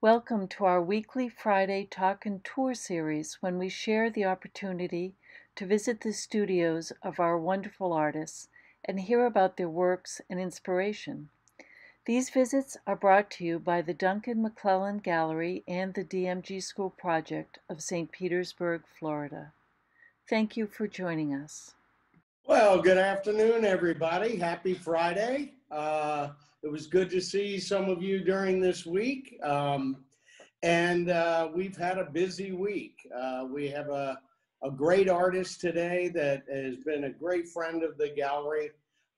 Welcome to our weekly Friday Talk and Tour series when we share the opportunity to visit the studios of our wonderful artists and hear about their works and inspiration. These visits are brought to you by the Duncan McClellan Gallery and the DMG School Project of St. Petersburg, Florida. Thank you for joining us. Well, good afternoon, everybody. Happy Friday. Uh, it was good to see some of you during this week. Um, and uh, we've had a busy week. Uh, we have a, a great artist today that has been a great friend of the gallery.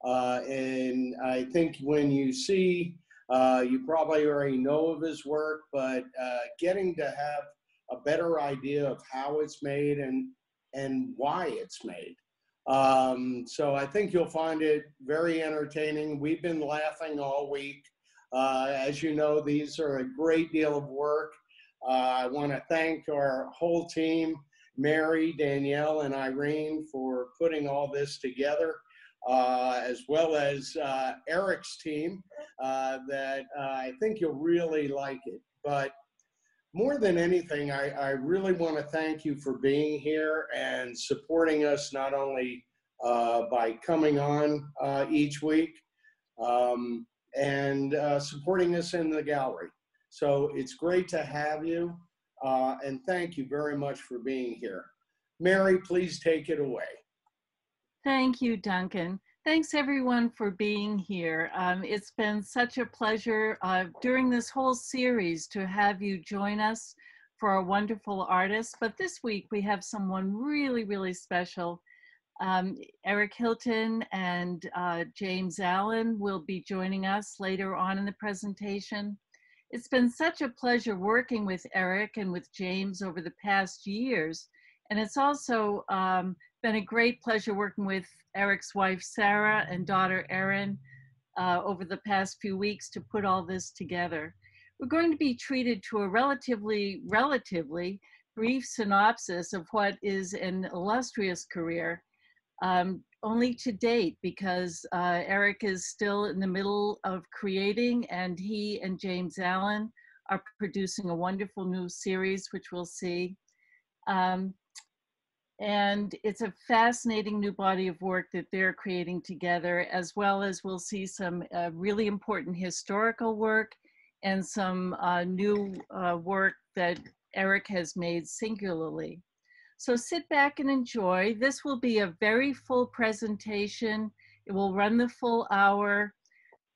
Uh, and I think when you see, uh, you probably already know of his work, but uh, getting to have a better idea of how it's made and, and why it's made. Um, so I think you'll find it very entertaining. We've been laughing all week. Uh, as you know, these are a great deal of work. Uh, I want to thank our whole team, Mary, Danielle, and Irene, for putting all this together, uh, as well as uh, Eric's team, uh, that uh, I think you'll really like it. But more than anything, I, I really want to thank you for being here and supporting us not only uh, by coming on uh, each week um, and uh, supporting us in the gallery. So it's great to have you uh, and thank you very much for being here. Mary, please take it away. Thank you, Duncan. Thanks everyone for being here. Um, it's been such a pleasure uh, during this whole series to have you join us for our wonderful artists. But this week we have someone really, really special. Um, Eric Hilton and uh, James Allen will be joining us later on in the presentation. It's been such a pleasure working with Eric and with James over the past years. And it's also um, been a great pleasure working with Eric's wife, Sarah, and daughter, Erin, uh, over the past few weeks to put all this together. We're going to be treated to a relatively, relatively brief synopsis of what is an illustrious career, um, only to date because uh, Eric is still in the middle of creating and he and James Allen are producing a wonderful new series, which we'll see. Um, and it's a fascinating new body of work that they're creating together, as well as we'll see some uh, really important historical work and some uh, new uh, work that Eric has made singularly. So sit back and enjoy. This will be a very full presentation. It will run the full hour.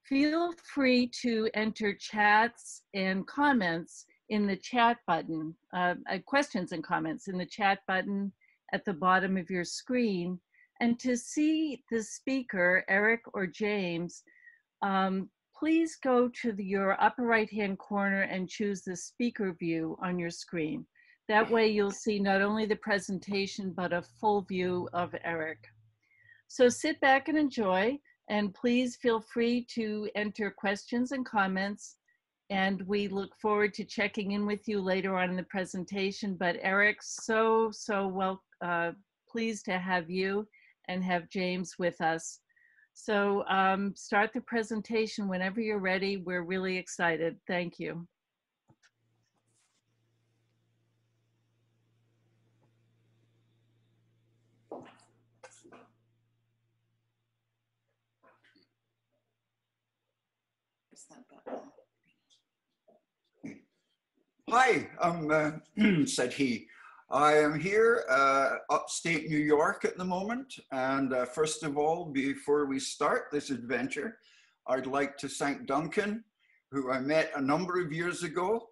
Feel free to enter chats and comments in the chat button, uh, uh questions and comments in the chat button at the bottom of your screen. And to see the speaker, Eric or James, um, please go to the, your upper right-hand corner and choose the speaker view on your screen. That way you'll see not only the presentation, but a full view of Eric. So sit back and enjoy, and please feel free to enter questions and comments and we look forward to checking in with you later on in the presentation. But Eric, so, so well, uh, pleased to have you and have James with us. So um, start the presentation whenever you're ready. We're really excited. Thank you. Hi, um, uh, said he. I am here uh, upstate New York at the moment. And uh, first of all, before we start this adventure, I'd like to thank Duncan, who I met a number of years ago.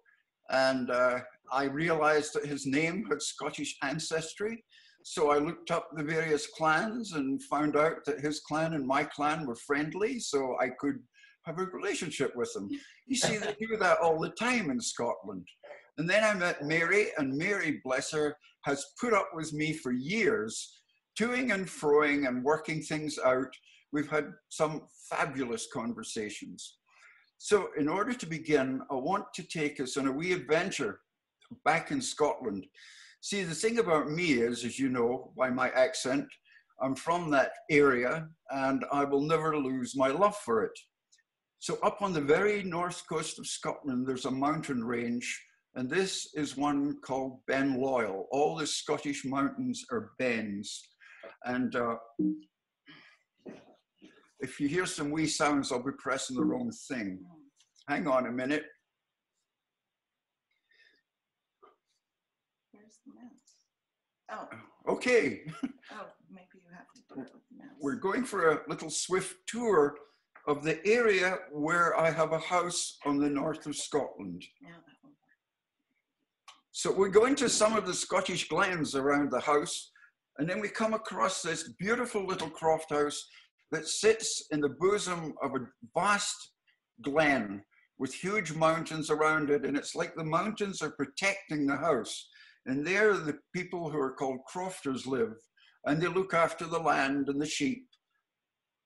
And uh, I realized that his name had Scottish ancestry. So I looked up the various clans and found out that his clan and my clan were friendly. So I could have a relationship with them. You see, they do that all the time in Scotland. And then I met Mary, and Mary, bless her, has put up with me for years, toing and froing and working things out. We've had some fabulous conversations. So, in order to begin, I want to take us on a wee adventure back in Scotland. See, the thing about me is, as you know by my accent, I'm from that area and I will never lose my love for it. So up on the very north coast of Scotland, there's a mountain range, and this is one called Ben Loyal. All the Scottish mountains are bens. And uh, if you hear some wee sounds, I'll be pressing the wrong thing. Hang on a minute. Where's the mouse? Oh, Okay, oh, maybe you have to do it with the mouse. we're going for a little swift tour of the area where I have a house on the north of Scotland. Now that will. So we go into some of the Scottish glens around the house, and then we come across this beautiful little croft house that sits in the bosom of a vast glen with huge mountains around it. And it's like the mountains are protecting the house. And there, the people who are called crofters live, and they look after the land and the sheep.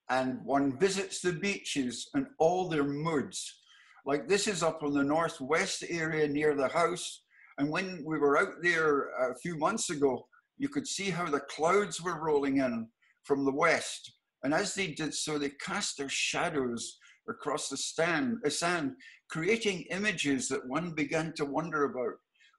And one visits the beaches and all their moods. Like this is up on the northwest area near the house. And when we were out there a few months ago, you could see how the clouds were rolling in from the west. And as they did so, they cast their shadows across the stand, uh, sand, creating images that one began to wonder about.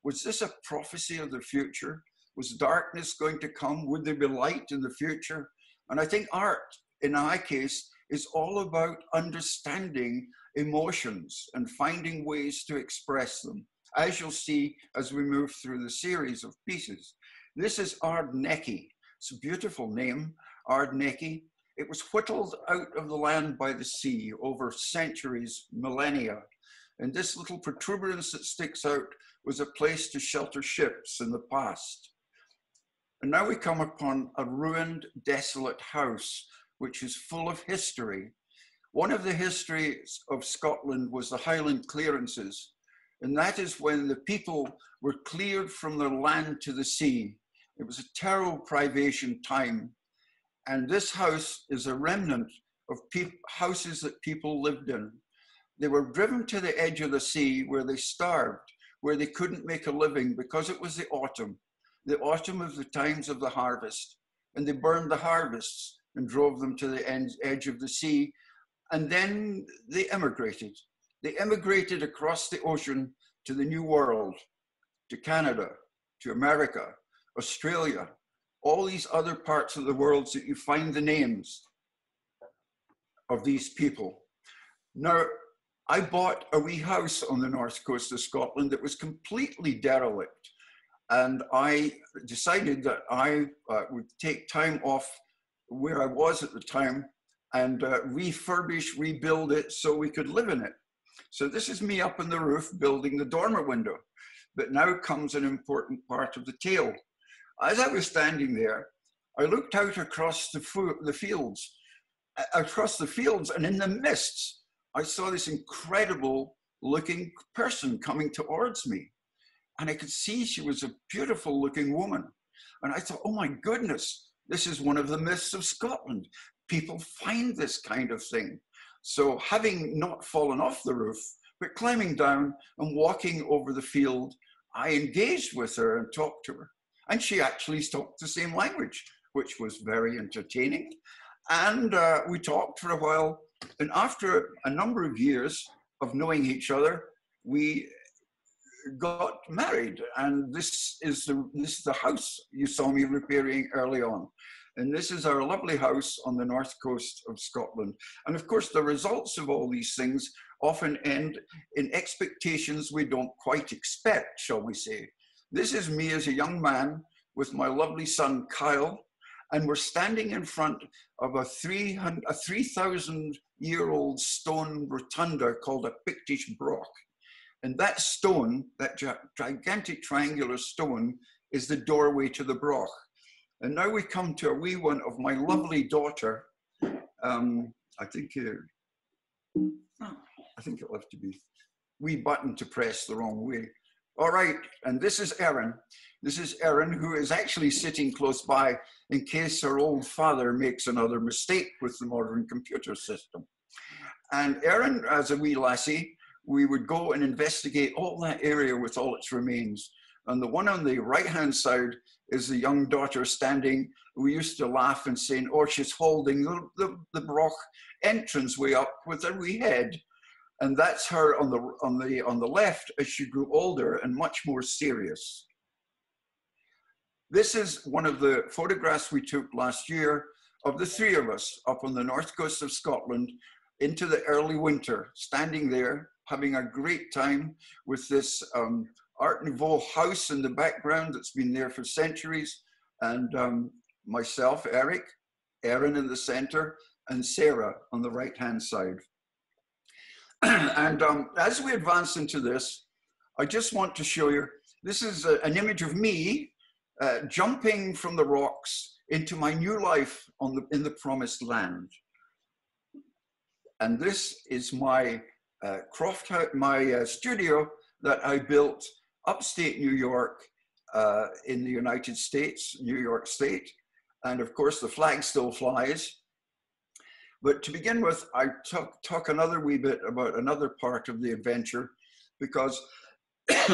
Was this a prophecy of the future? Was darkness going to come? Would there be light in the future? And I think art, in our case, is all about understanding emotions and finding ways to express them, as you'll see as we move through the series of pieces. This is Ardneackie. It's a beautiful name, Ardneackie. It was whittled out of the land by the sea over centuries, millennia. And this little protuberance that sticks out was a place to shelter ships in the past. And now we come upon a ruined, desolate house, which is full of history. One of the histories of Scotland was the Highland clearances, and that is when the people were cleared from their land to the sea. It was a terrible privation time. And this house is a remnant of houses that people lived in. They were driven to the edge of the sea where they starved, where they couldn't make a living because it was the autumn, the autumn of the times of the harvest. And they burned the harvests and drove them to the end, edge of the sea. And then they emigrated. They emigrated across the ocean to the New World, to Canada, to America, Australia, all these other parts of the world that you find the names of these people. Now, I bought a wee house on the north coast of Scotland that was completely derelict. And I decided that I uh, would take time off where I was at the time and uh, refurbish, rebuild it so we could live in it. So this is me up on the roof building the dormer window. But now comes an important part of the tale. As I was standing there, I looked out across the, the fields, across the fields, and in the mists, I saw this incredible looking person coming towards me. And I could see she was a beautiful looking woman. And I thought, oh my goodness, this is one of the myths of Scotland. People find this kind of thing. So, having not fallen off the roof, but climbing down and walking over the field, I engaged with her and talked to her. And she actually spoke the same language, which was very entertaining. And uh, we talked for a while. And after a number of years of knowing each other, we got married. And this is the, this is the house you saw me repairing early on. And this is our lovely house on the north coast of Scotland. And of course, the results of all these things often end in expectations we don't quite expect, shall we say. This is me as a young man with my lovely son Kyle, and we're standing in front of a 300, a 3,000 year old stone rotunda called a Pictish broch. And that stone, that gigantic triangular stone, is the doorway to the broch. And now we come to a wee one of my lovely daughter. Um, I think uh, I think it'll have to be wee button to press the wrong way. All right, and this is Erin. This is Erin, who is actually sitting close by in case her old father makes another mistake with the modern computer system. And Erin, as a wee lassie, we would go and investigate all that area with all its remains. And the one on the right hand side is the young daughter standing. We used to laugh and say, oh, she's holding the, the, the Broch entrance way up with her wee head. And that's her on the, on the, on the left as she grew older and much more serious. This is one of the photographs we took last year of the three of us up on the north coast of Scotland into the early winter, standing there, having a great time with this um, Art Nouveau house in the background that's been there for centuries, and um, myself, Eric, Erin in the center, and Sarah on the right hand side. and um, as we advance into this, I just want to show you this is a, an image of me uh, jumping from the rocks into my new life on the, in the promised land. And this is my uh, croft, my uh, studio that I built upstate New York uh, in the United States, New York State. And of course, the flag still flies. But to begin with, I talk, talk another wee bit about another part of the adventure because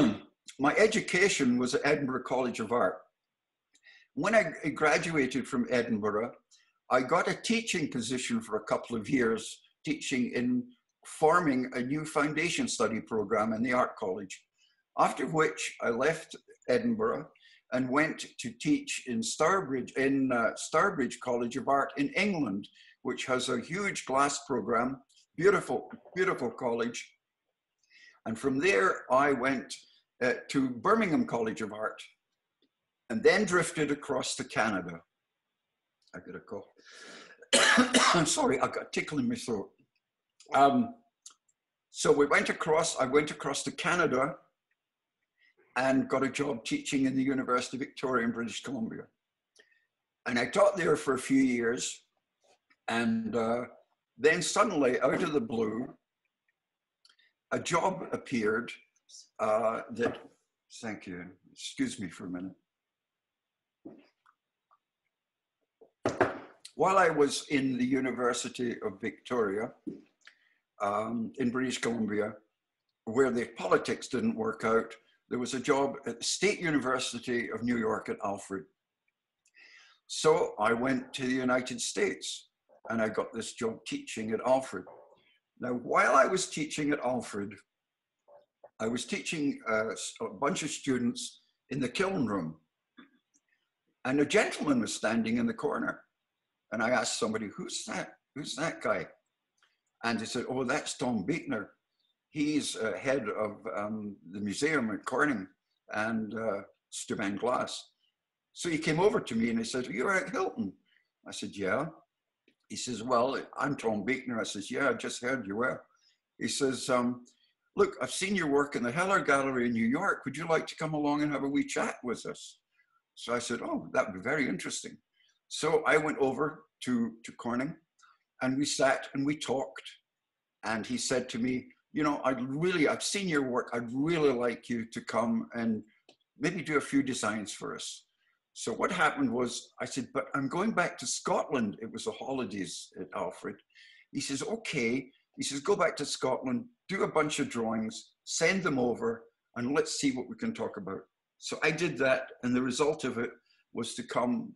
my education was at Edinburgh College of Art. When I graduated from Edinburgh, I got a teaching position for a couple of years, teaching in forming a new foundation study program in the art college. After which I left Edinburgh and went to teach in Starbridge, in uh, Stourbridge College of Art in England, which has a huge glass program, beautiful, beautiful college. And from there, I went uh, to Birmingham College of Art and then drifted across to Canada. I got a cough. I'm sorry, I got a tickle in my throat. Um, so we went across, I went across to Canada and got a job teaching in the University of Victoria in British Columbia. And I taught there for a few years. And uh, then suddenly, out of the blue, a job appeared uh, that, thank you, excuse me for a minute. While I was in the University of Victoria um, in British Columbia, where the politics didn't work out, there was a job at the State University of New York at Alfred. So I went to the United States and I got this job teaching at Alfred. Now, while I was teaching at Alfred, I was teaching uh, a bunch of students in the kiln room. And a gentleman was standing in the corner. And I asked somebody, who's that? Who's that guy? And he said, oh, that's Tom Buechner he's uh, head of um, the museum at Corning and uh, Steuben Glass. So he came over to me and he said, you're at Hilton. I said, yeah. He says, well, I'm Tom Buechner. I says, yeah, I just heard you were. He says, um, look, I've seen your work in the Heller Gallery in New York. Would you like to come along and have a wee chat with us? So I said, oh, that would be very interesting. So I went over to, to Corning and we sat and we talked. And he said to me, you know, I'd really, I've seen your work. I'd really like you to come and maybe do a few designs for us. So what happened was I said, but I'm going back to Scotland. It was the holidays at Alfred. He says, okay. He says, go back to Scotland, do a bunch of drawings, send them over, and let's see what we can talk about. So I did that, and the result of it was to come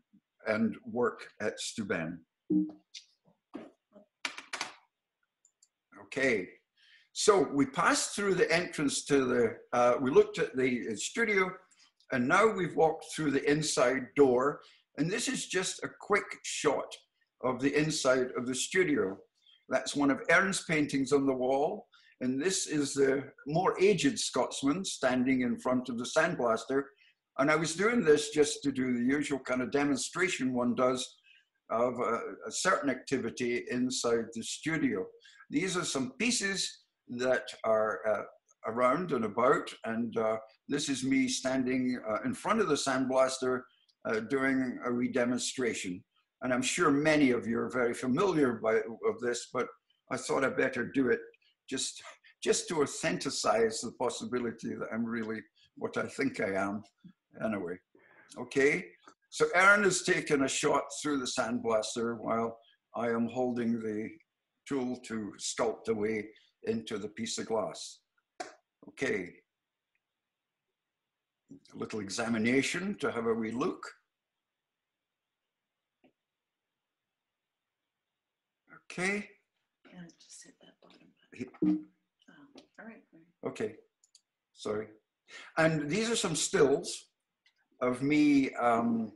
and work at Steuben. Okay, so we passed through the entrance to the, uh, we looked at the studio and now we've walked through the inside door. And this is just a quick shot of the inside of the studio. That's one of Erin's paintings on the wall. And this is the more aged Scotsman standing in front of the sandblaster. And I was doing this just to do the usual kind of demonstration one does of a, a certain activity inside the studio. These are some pieces that are uh, around and about. And uh, this is me standing uh, in front of the sandblaster uh, doing a redemonstration. And I'm sure many of you are very familiar by, of this, but I thought I'd better do it just, just to authenticize the possibility that I'm really what I think I am. Anyway, okay. So Erin has taken a shot through the sandblaster while I am holding the tool to sculpt away into the piece of glass. Okay. A little examination to have a wee look. Okay. Yeah, just hit that bottom button. Oh, all right. Okay, sorry. And these are some stills of me um,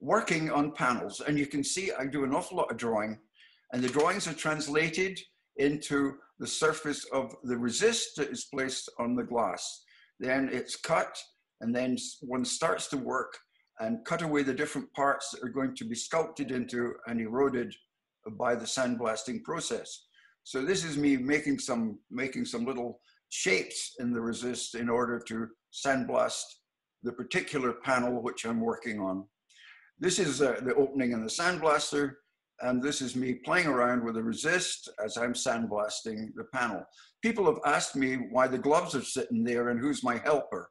working on panels. And you can see I do an awful lot of drawing and the drawings are translated into the surface of the resist that is placed on the glass. Then it's cut and then one starts to work and cut away the different parts that are going to be sculpted into and eroded by the sandblasting process. So this is me making some, making some little shapes in the resist in order to sandblast the particular panel which I'm working on. This is uh, the opening in the sandblaster, and this is me playing around with the resist as I'm sandblasting the panel. People have asked me why the gloves are sitting there and who's my helper,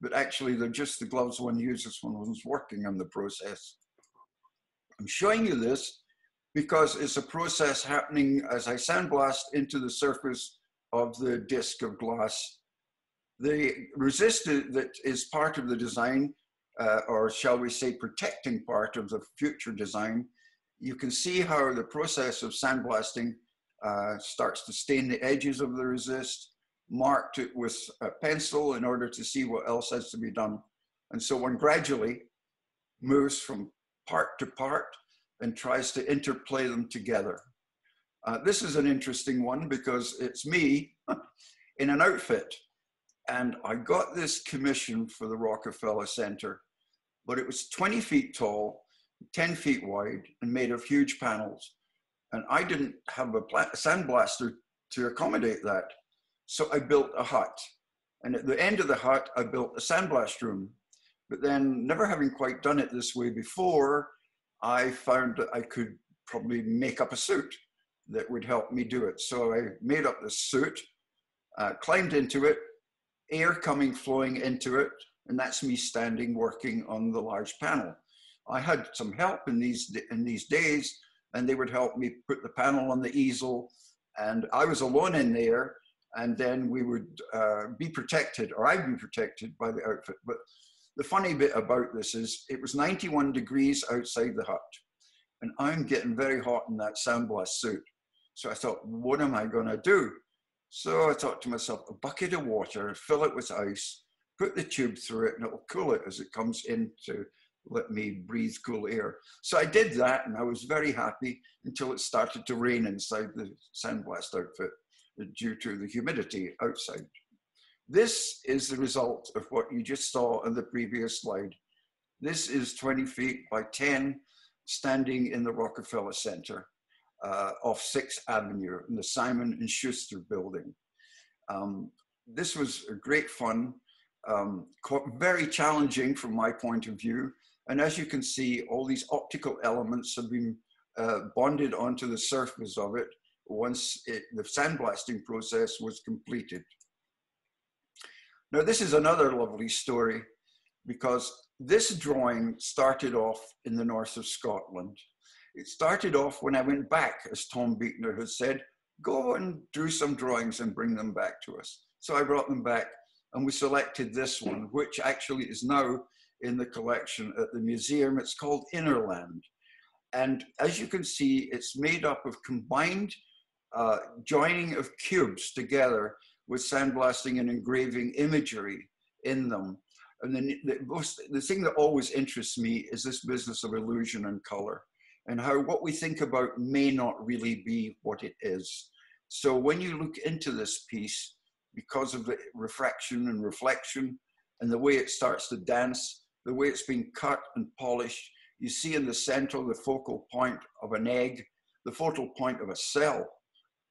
but actually they're just the gloves one uses when one's working on the process. I'm showing you this because it's a process happening as I sandblast into the surface of the disc of glass. The resist that is part of the design, uh, or shall we say protecting part of the future design, you can see how the process of sandblasting uh, starts to stain the edges of the resist, marked it with a pencil in order to see what else has to be done. And so one gradually moves from part to part and tries to interplay them together. Uh, this is an interesting one because it's me in an outfit. And I got this commission for the Rockefeller Center, but it was 20 feet tall, 10 feet wide, and made of huge panels. And I didn't have a sandblaster to accommodate that. So I built a hut. And at the end of the hut, I built a sandblast room. But then, never having quite done it this way before, I found that I could probably make up a suit that would help me do it. So I made up this suit, uh, climbed into it, air coming flowing into it, and that's me standing working on the large panel. I had some help in these in these days, and they would help me put the panel on the easel, and I was alone in there, and then we would uh, be protected, or I'd be protected by the outfit. But the funny bit about this is it was 91 degrees outside the hut, and I'm getting very hot in that sandblast suit. So I thought, what am I going to do? So I thought to myself, a bucket of water, fill it with ice, put the tube through it, and it'll cool it as it comes in to let me breathe cool air. So I did that, and I was very happy until it started to rain inside the sandblast outfit due to the humidity outside. This is the result of what you just saw on the previous slide. This is 20 feet by 10 standing in the Rockefeller Center uh, off 6th Avenue in the Simon and Schuster building. Um, this was a great fun, um, very challenging from my point of view. And as you can see, all these optical elements have been uh, bonded onto the surface of it once it, the sandblasting process was completed. Now, this is another lovely story because this drawing started off in the north of Scotland. It started off when I went back, as Tom Buechner has said, go and do some drawings and bring them back to us. So I brought them back and we selected this one, which actually is now in the collection at the museum. It's called Innerland. And as you can see, it's made up of combined uh, joining of cubes together with sandblasting and engraving imagery in them. And then the, most, the thing that always interests me is this business of illusion and color and how what we think about may not really be what it is. So when you look into this piece, because of the refraction and reflection and the way it starts to dance, the way it's been cut and polished, you see in the center the focal point of an egg, the focal point of a cell,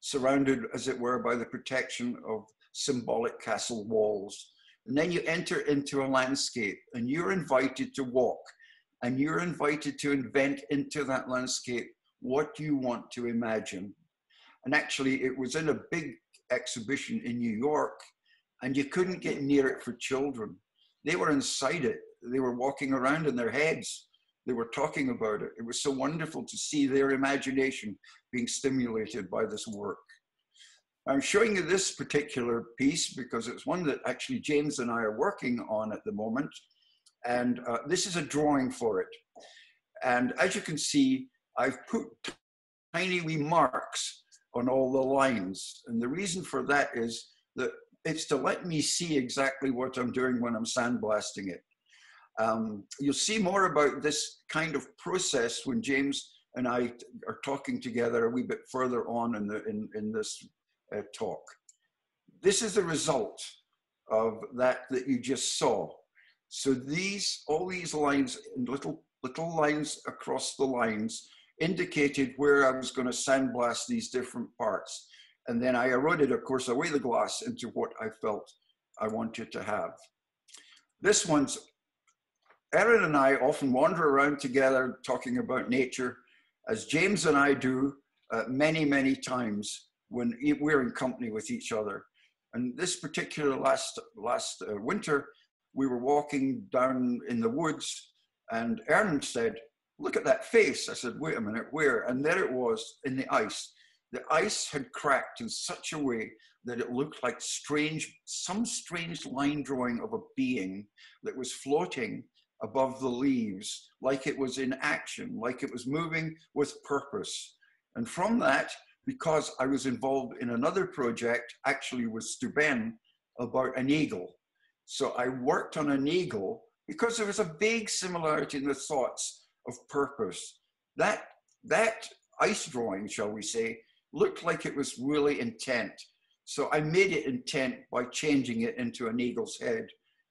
surrounded as it were by the protection of symbolic castle walls. And then you enter into a landscape and you're invited to walk and you're invited to invent into that landscape what you want to imagine. And actually, it was in a big exhibition in New York, and you couldn't get near it for children. They were inside it, they were walking around in their heads, they were talking about it. It was so wonderful to see their imagination being stimulated by this work. I'm showing you this particular piece because it's one that actually James and I are working on at the moment. And uh, this is a drawing for it. And as you can see, I've put tiny wee marks on all the lines. And the reason for that is that it's to let me see exactly what I'm doing when I'm sandblasting it. Um, you'll see more about this kind of process when James and I are talking together a wee bit further on in, the, in, in this uh, talk. This is the result of that that you just saw. So these, all these lines, and little, little lines across the lines indicated where I was going to sandblast these different parts. And then I eroded, of course, away the glass into what I felt I wanted to have. This one's, Erin and I often wander around together talking about nature, as James and I do uh, many, many times when we're in company with each other. And this particular last, last uh, winter, we were walking down in the woods and Erin said, look at that face. I said, wait a minute, where? And there it was in the ice. The ice had cracked in such a way that it looked like strange, some strange line drawing of a being that was floating above the leaves, like it was in action, like it was moving with purpose. And from that, because I was involved in another project, actually with Steuben, about an eagle. So I worked on an eagle because there was a big similarity in the thoughts of purpose. That, that ice drawing, shall we say, looked like it was really intent. So I made it intent by changing it into an eagle's head.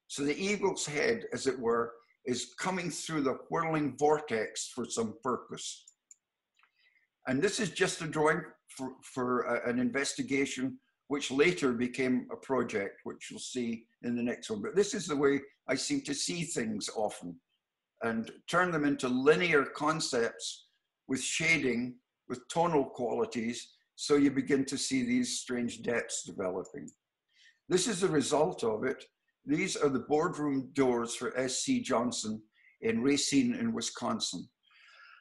So the eagle's head, as it were, is coming through the whirling vortex for some purpose. And this is just a drawing for, for a, an investigation, which later became a project, which you'll see in the next one. But this is the way I seem to see things often and turn them into linear concepts with shading, with tonal qualities, so you begin to see these strange depths developing. This is the result of it. These are the boardroom doors for S.C. Johnson in Racine in Wisconsin.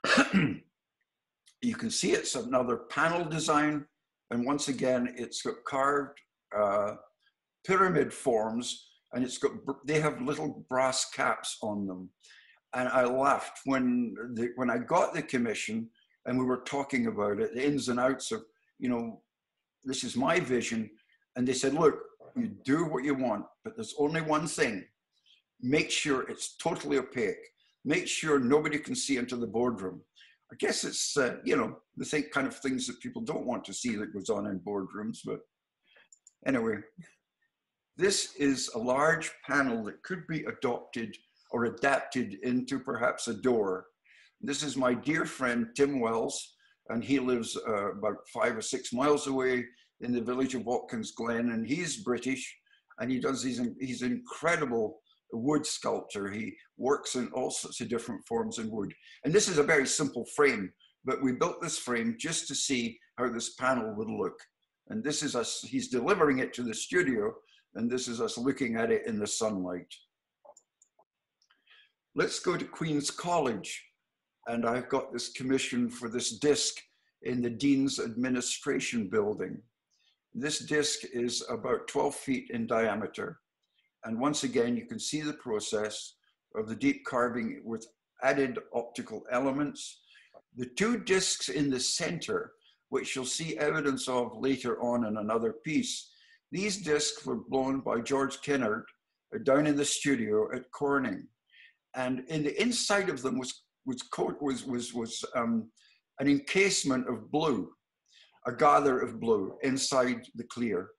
you can see it's another panel design. And once again, it's got carved uh, pyramid forms and it's got, they have little brass caps on them and I laughed when the, when I got the commission and we were talking about it, the ins and outs of, you know, this is my vision. And they said, look, you do what you want, but there's only one thing. Make sure it's totally opaque. Make sure nobody can see into the boardroom. I guess it's, uh, you know, the same kind of things that people don't want to see that goes on in boardrooms. But anyway, this is a large panel that could be adopted or adapted into perhaps a door. This is my dear friend Tim Wells, and he lives uh, about five or six miles away in the village of Watkins Glen, and he's British, and he does these, he's incredible wood sculptor. He works in all sorts of different forms in wood. And this is a very simple frame, but we built this frame just to see how this panel would look. And this is us, he's delivering it to the studio, and this is us looking at it in the sunlight let's go to Queen's College. And I've got this commission for this disc in the Dean's Administration Building. This disc is about 12 feet in diameter. And once again, you can see the process of the deep carving with added optical elements. The two discs in the center, which you'll see evidence of later on in another piece, these discs were blown by George Kennard down in the studio at Corning and in the inside of them was was was was was um, an encasement of blue, a gather of blue inside the clear,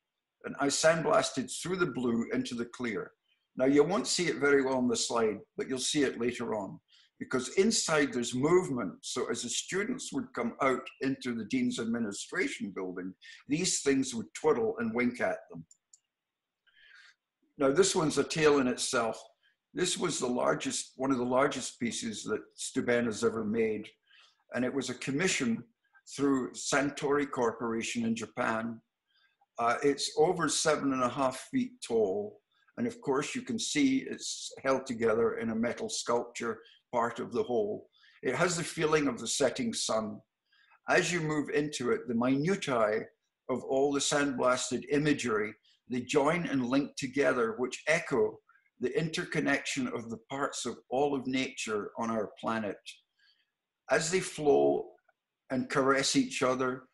and I sandblasted through the blue into the clear. Now you won't see it very well on the slide, but you'll see it later on because inside there's movement. So as the students would come out into the Dean's administration building, these things would twiddle and wink at them. Now this one's a tale in itself. This was the largest, one of the largest pieces that Steuben has ever made. And it was a commission through Suntory Corporation in Japan. Uh, it's over seven and a half feet tall. And of course, you can see it's held together in a metal sculpture, part of the whole. It has the feeling of the setting sun. As you move into it, the minutiae of all the sandblasted imagery, they join and link together, which echo the interconnection of the parts of all of nature on our planet. As they flow and caress each other,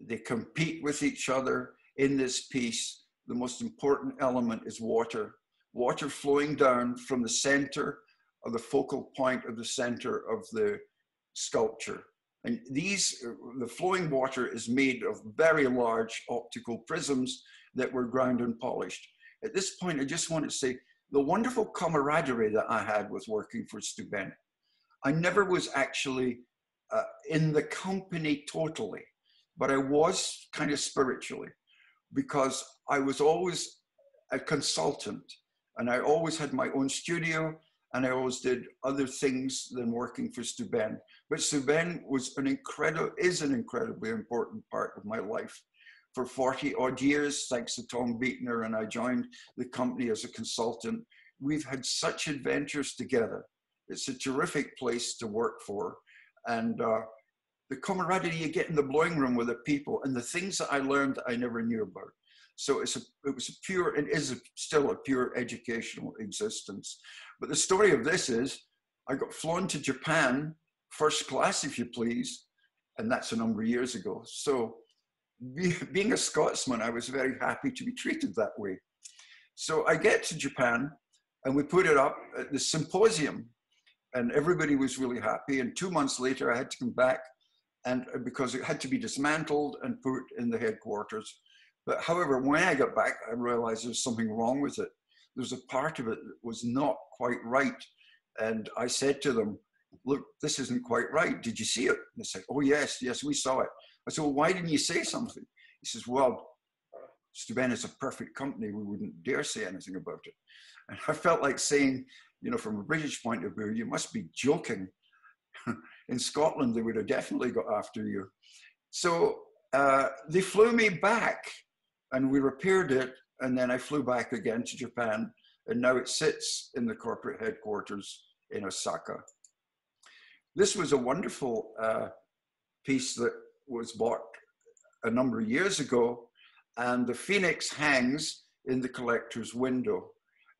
they compete with each other in this piece. the most important element is water. Water flowing down from the center of the focal point of the center of the sculpture. And these, the flowing water is made of very large optical prisms that were ground and polished. At this point, I just want to say the wonderful camaraderie that I had with working for Steuben. I never was actually uh, in the company totally, but I was kind of spiritually because I was always a consultant and I always had my own studio and I always did other things than working for Steuben. But Steuben was an incredible, is an incredibly important part of my life. For 40 odd years, thanks to Tom Buechner, and I joined the company as a consultant. We've had such adventures together. It's a terrific place to work for. And uh, the camaraderie you get in the blowing room with the people and the things that I learned that I never knew about. So it's a, it was a pure, it is a, still a pure educational existence. But the story of this is I got flown to Japan, first class, if you please, and that's a number of years ago. So be, being a Scotsman, I was very happy to be treated that way. So I get to Japan and we put it up at the symposium and everybody was really happy. And two months later, I had to come back and uh, because it had to be dismantled and put in the headquarters. But however, when I got back, I realized there's something wrong with it. There's a part of it that was not quite right. And I said to them, look, this isn't quite right. Did you see it? And they said, oh, yes, yes, we saw it. I said, well, why didn't you say something? He says, well, Steuben is a perfect company. We wouldn't dare say anything about it. And I felt like saying, you know, from a British point of view, you must be joking. In Scotland, they would have definitely got after you. So uh, they flew me back and we repaired it. And then I flew back again to Japan. And now it sits in the corporate headquarters in Osaka. This was a wonderful uh, piece that was bought a number of years ago. And the phoenix hangs in the collector's window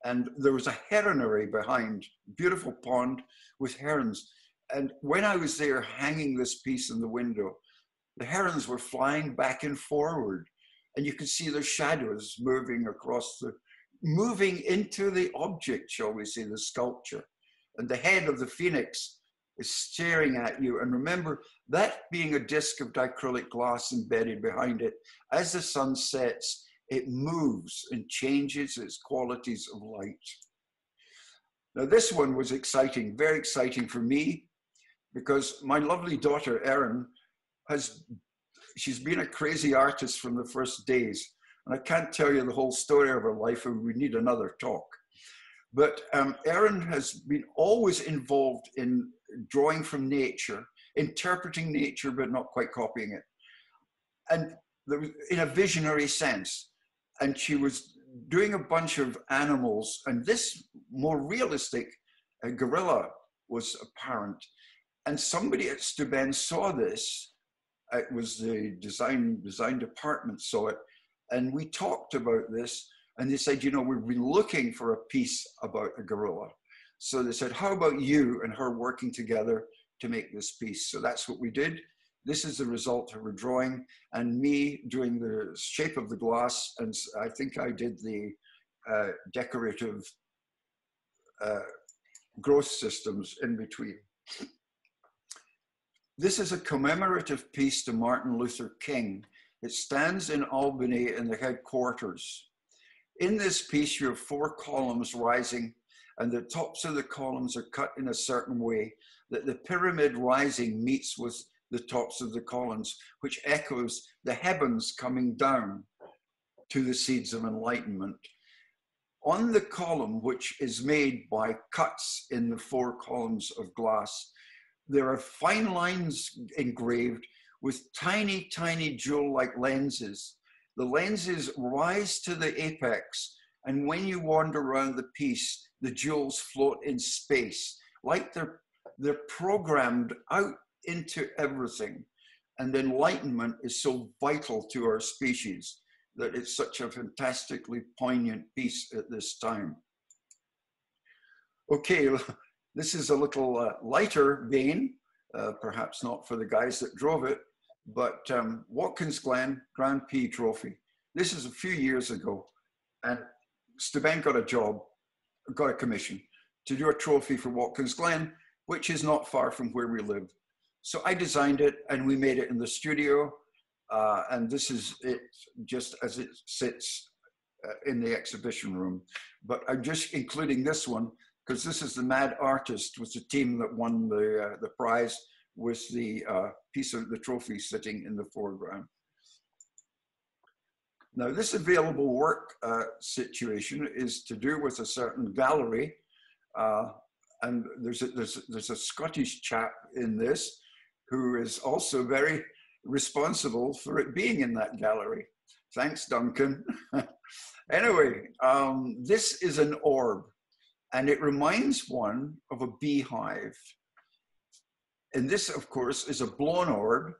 and there was a heronry behind, beautiful pond with herons. And when I was there hanging this piece in the window, the herons were flying back and forward, and you could see their shadows moving across the, moving into the object, shall we say, the sculpture. And the head of the phoenix is staring at you. And remember, that being a disc of dichroic glass embedded behind it, as the sun sets, it moves and changes its qualities of light. Now, this one was exciting, very exciting for me, because my lovely daughter, Erin, has she's been a crazy artist from the first days. And I can't tell you the whole story of her life, and we need another talk. But um, Erin has been always involved in drawing from nature, interpreting nature, but not quite copying it. And there was, in a visionary sense and she was doing a bunch of animals, and this more realistic uh, gorilla was apparent. And somebody at Steuben saw this. It was the design design department saw it, and we talked about this. And they said, you know, we've been looking for a piece about a gorilla. So they said, how about you and her working together to make this piece? So that's what we did. This is the result of her drawing and me doing the shape of the glass. And I think I did the uh, decorative uh, growth systems in between. This is a commemorative piece to Martin Luther King. It stands in Albany in the headquarters. In this piece, you have four columns rising, and the tops of the columns are cut in a certain way that the pyramid rising meets with the tops of the columns, which echoes the heavens coming down to the seeds of enlightenment. On the column, which is made by cuts in the four columns of glass, there are fine lines engraved with tiny, tiny jewel like lenses. The lenses rise to the apex, and when you wander around the piece, the jewels float in space, like they're, they're programmed out into everything. And enlightenment is so vital to our species that it's such a fantastically poignant piece at this time. Okay, this is a little uh, lighter vein, uh, perhaps not for the guys that drove it, but um, Watkins Glen Grand Prix Trophy. This is a few years ago. and Steuben got a job, got a commission to do a trophy for Watkins Glen, which is not far from where we live. So I designed it and we made it in the studio. Uh, and this is it just as it sits uh, in the exhibition room. But I'm just including this one because this is the Mad Artist, was the team that won the, uh, the prize with the uh, piece of the trophy sitting in the foreground. Now, this available work uh, situation is to do with a certain gallery. Uh, and there's a, there's, there's a Scottish chap in this who is also very responsible for it being in that gallery. Thanks, Duncan. anyway, um, this is an orb, and it reminds one of a beehive. And this, of course, is a blown orb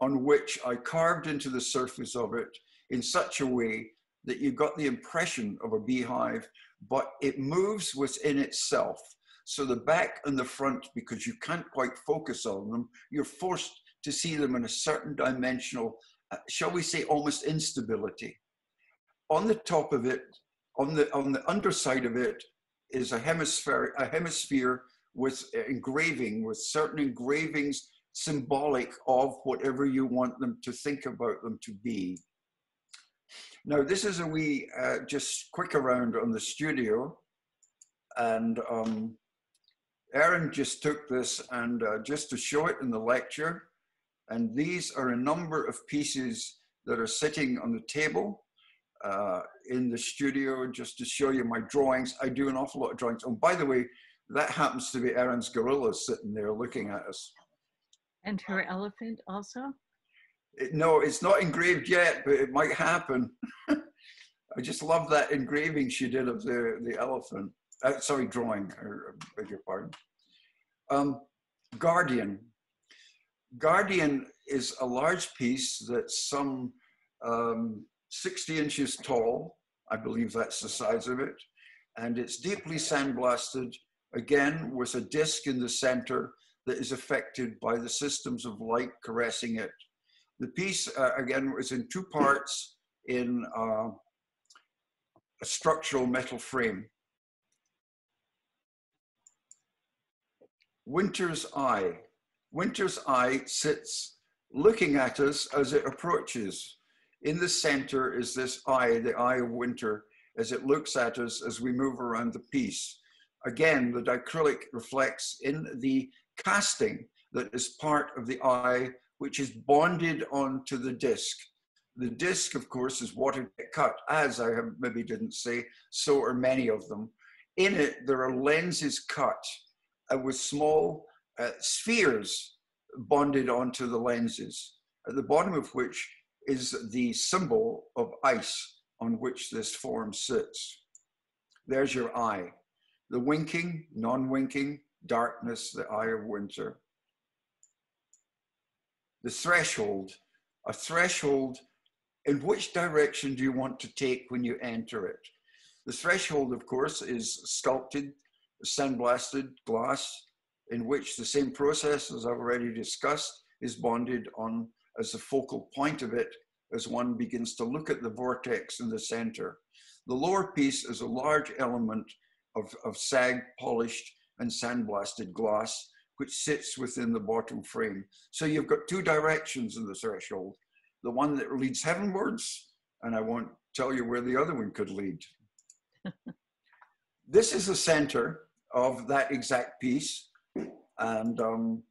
on which I carved into the surface of it in such a way that you got the impression of a beehive, but it moves within itself. So the back and the front, because you can't quite focus on them, you're forced to see them in a certain dimensional, uh, shall we say, almost instability. On the top of it, on the on the underside of it, is a hemisphere, a hemisphere with engraving, with certain engravings symbolic of whatever you want them to think about them to be. Now, this is a wee, uh, just quick around on the studio. And um, Erin just took this and uh, just to show it in the lecture. And these are a number of pieces that are sitting on the table uh, in the studio just to show you my drawings. I do an awful lot of drawings. Oh, by the way, that happens to be Erin's gorilla sitting there looking at us. And her elephant also? It, no, it's not engraved yet, but it might happen. I just love that engraving she did of the, the elephant. Uh, sorry, drawing, or, beg your pardon. Um, Guardian. Guardian is a large piece that some um, 60 inches tall. I believe that's the size of it. And it's deeply sandblasted, again, with a disc in the center that is affected by the systems of light caressing it. The piece, uh, again, was in two parts in uh, a structural metal frame. Winter's Eye. Winter's Eye sits looking at us as it approaches. In the center is this eye, the eye of winter, as it looks at us as we move around the piece. Again, the dichroic reflects in the casting that is part of the eye, which is bonded onto the disc. The disc, of course, is water cut, as I maybe didn't say, so are many of them. In it, there are lenses cut uh, with small uh, spheres bonded onto the lenses, at the bottom of which is the symbol of ice on which this form sits. There's your eye. The winking, non winking, darkness, the eye of winter. The threshold, a threshold, in which direction do you want to take when you enter it? The threshold, of course, is sculpted sandblasted glass in which the same process as I've already discussed is bonded on as the focal point of it as one begins to look at the vortex in the center. The lower piece is a large element of, of sag polished and sandblasted glass, which sits within the bottom frame. So you've got two directions in the threshold, the one that leads heavenwards, and I won't tell you where the other one could lead. this is the center of that exact piece. And um,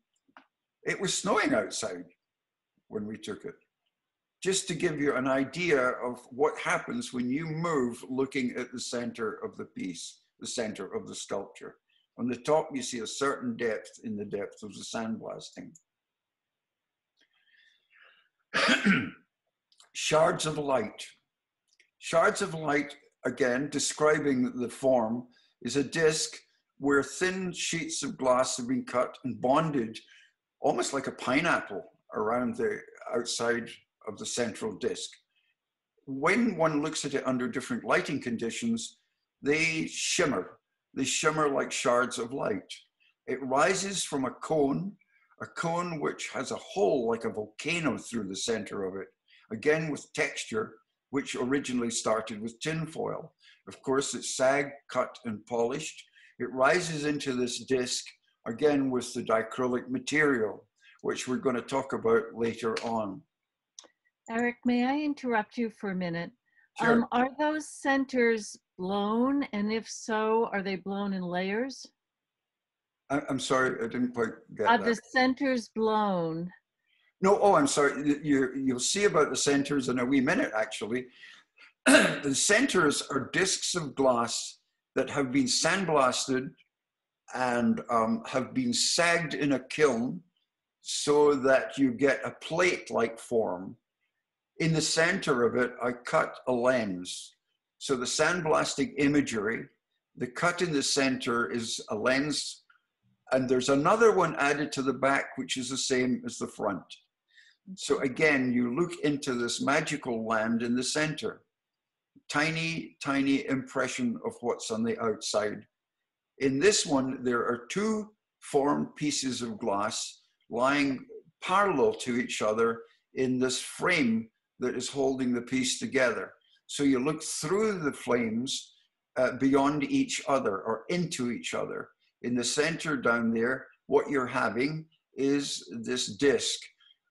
it was snowing outside when we took it. Just to give you an idea of what happens when you move looking at the center of the piece, the center of the sculpture. On the top, you see a certain depth in the depth of the sandblasting. Shards of light. Shards of light, again, describing the form, is a disc where thin sheets of glass have been cut and bonded almost like a pineapple around the outside of the central disk. When one looks at it under different lighting conditions, they shimmer. They shimmer like shards of light. It rises from a cone, a cone which has a hole like a volcano through the center of it, again with texture which originally started with tinfoil. Of course, it's sagged, cut, and polished. It rises into this disc, again with the dichroic material, which we're going to talk about later on. Eric, may I interrupt you for a minute? Sure. Um, are those centers blown? And if so, are they blown in layers? I, I'm sorry, I didn't quite get Are that. the centers blown? No, oh, I'm sorry. You, you- you'll see about the centers in a wee minute, actually. the centers are discs of glass that have been sandblasted and um, have been sagged in a kiln so that you get a plate-like form. In the center of it, I cut a lens. So the sandblasting imagery, the cut in the center is a lens, and there's another one added to the back, which is the same as the front. So again, you look into this magical land in the center. Tiny, tiny impression of what's on the outside. In this one, there are two formed pieces of glass lying parallel to each other in this frame that is holding the piece together. So you look through the flames uh, beyond each other or into each other. In the center down there, what you're having is this disc.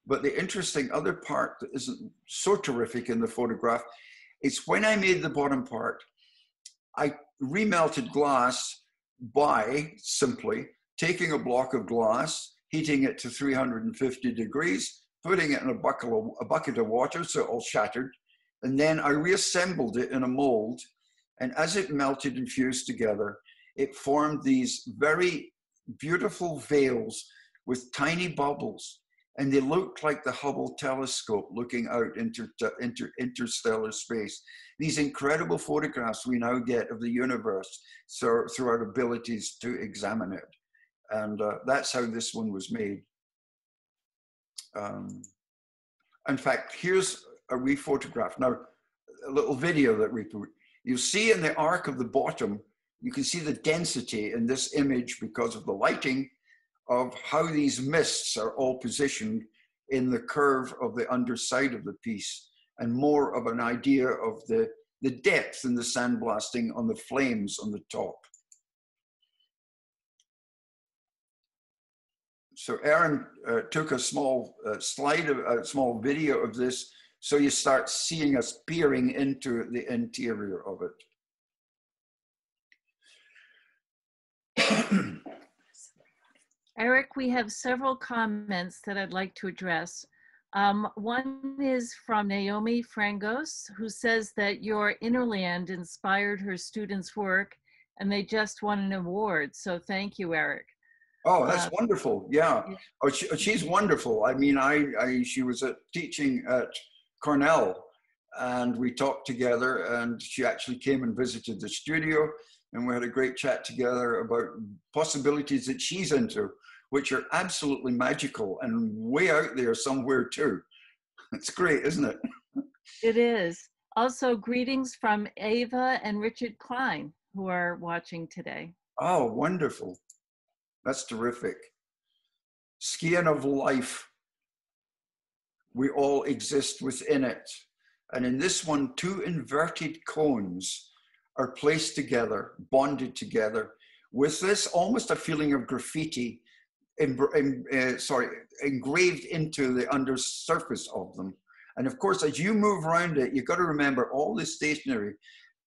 But the interesting other part that isn't so terrific in the photograph, it's when I made the bottom part, I remelted glass by simply taking a block of glass, heating it to 350 degrees, putting it in a bucket of, a bucket of water so it all shattered, and then I reassembled it in a mold. And as it melted and fused together, it formed these very beautiful veils with tiny bubbles and they looked like the Hubble telescope looking out into, into interstellar space. These incredible photographs we now get of the universe through our abilities to examine it. And uh, that's how this one was made. Um, in fact, here's a wee photograph. Now, a little video that we put. You see in the arc of the bottom, you can see the density in this image because of the lighting of how these mists are all positioned in the curve of the underside of the piece and more of an idea of the, the depth in the sandblasting on the flames on the top. So Erin uh, took a small uh, slide, of, a small video of this, so you start seeing us peering into the interior of it. Eric, we have several comments that I'd like to address. Um, one is from Naomi Frangos, who says that your Innerland inspired her students' work and they just won an award. So thank you, Eric. Oh, that's Uh, wonderful. Yeah. yeah. Oh, she, she's wonderful. I mean, I, I she was at, teaching at Cornell and we talked together and she actually came and visited the studio and we had a great chat together about possibilities that she's into, which are absolutely magical and way out there somewhere too. It's great, isn't it? It is. Also, greetings from Ava and Richard Klein, who are watching today. Oh, wonderful. That's terrific. Skein of life. We all exist within it. And in this one, two inverted cones are placed together, bonded together, with this almost a feeling of graffiti, em, em, uh, sorry, engraved into the under surface of them. And of course, as you move around it, you've got to remember all this stationery,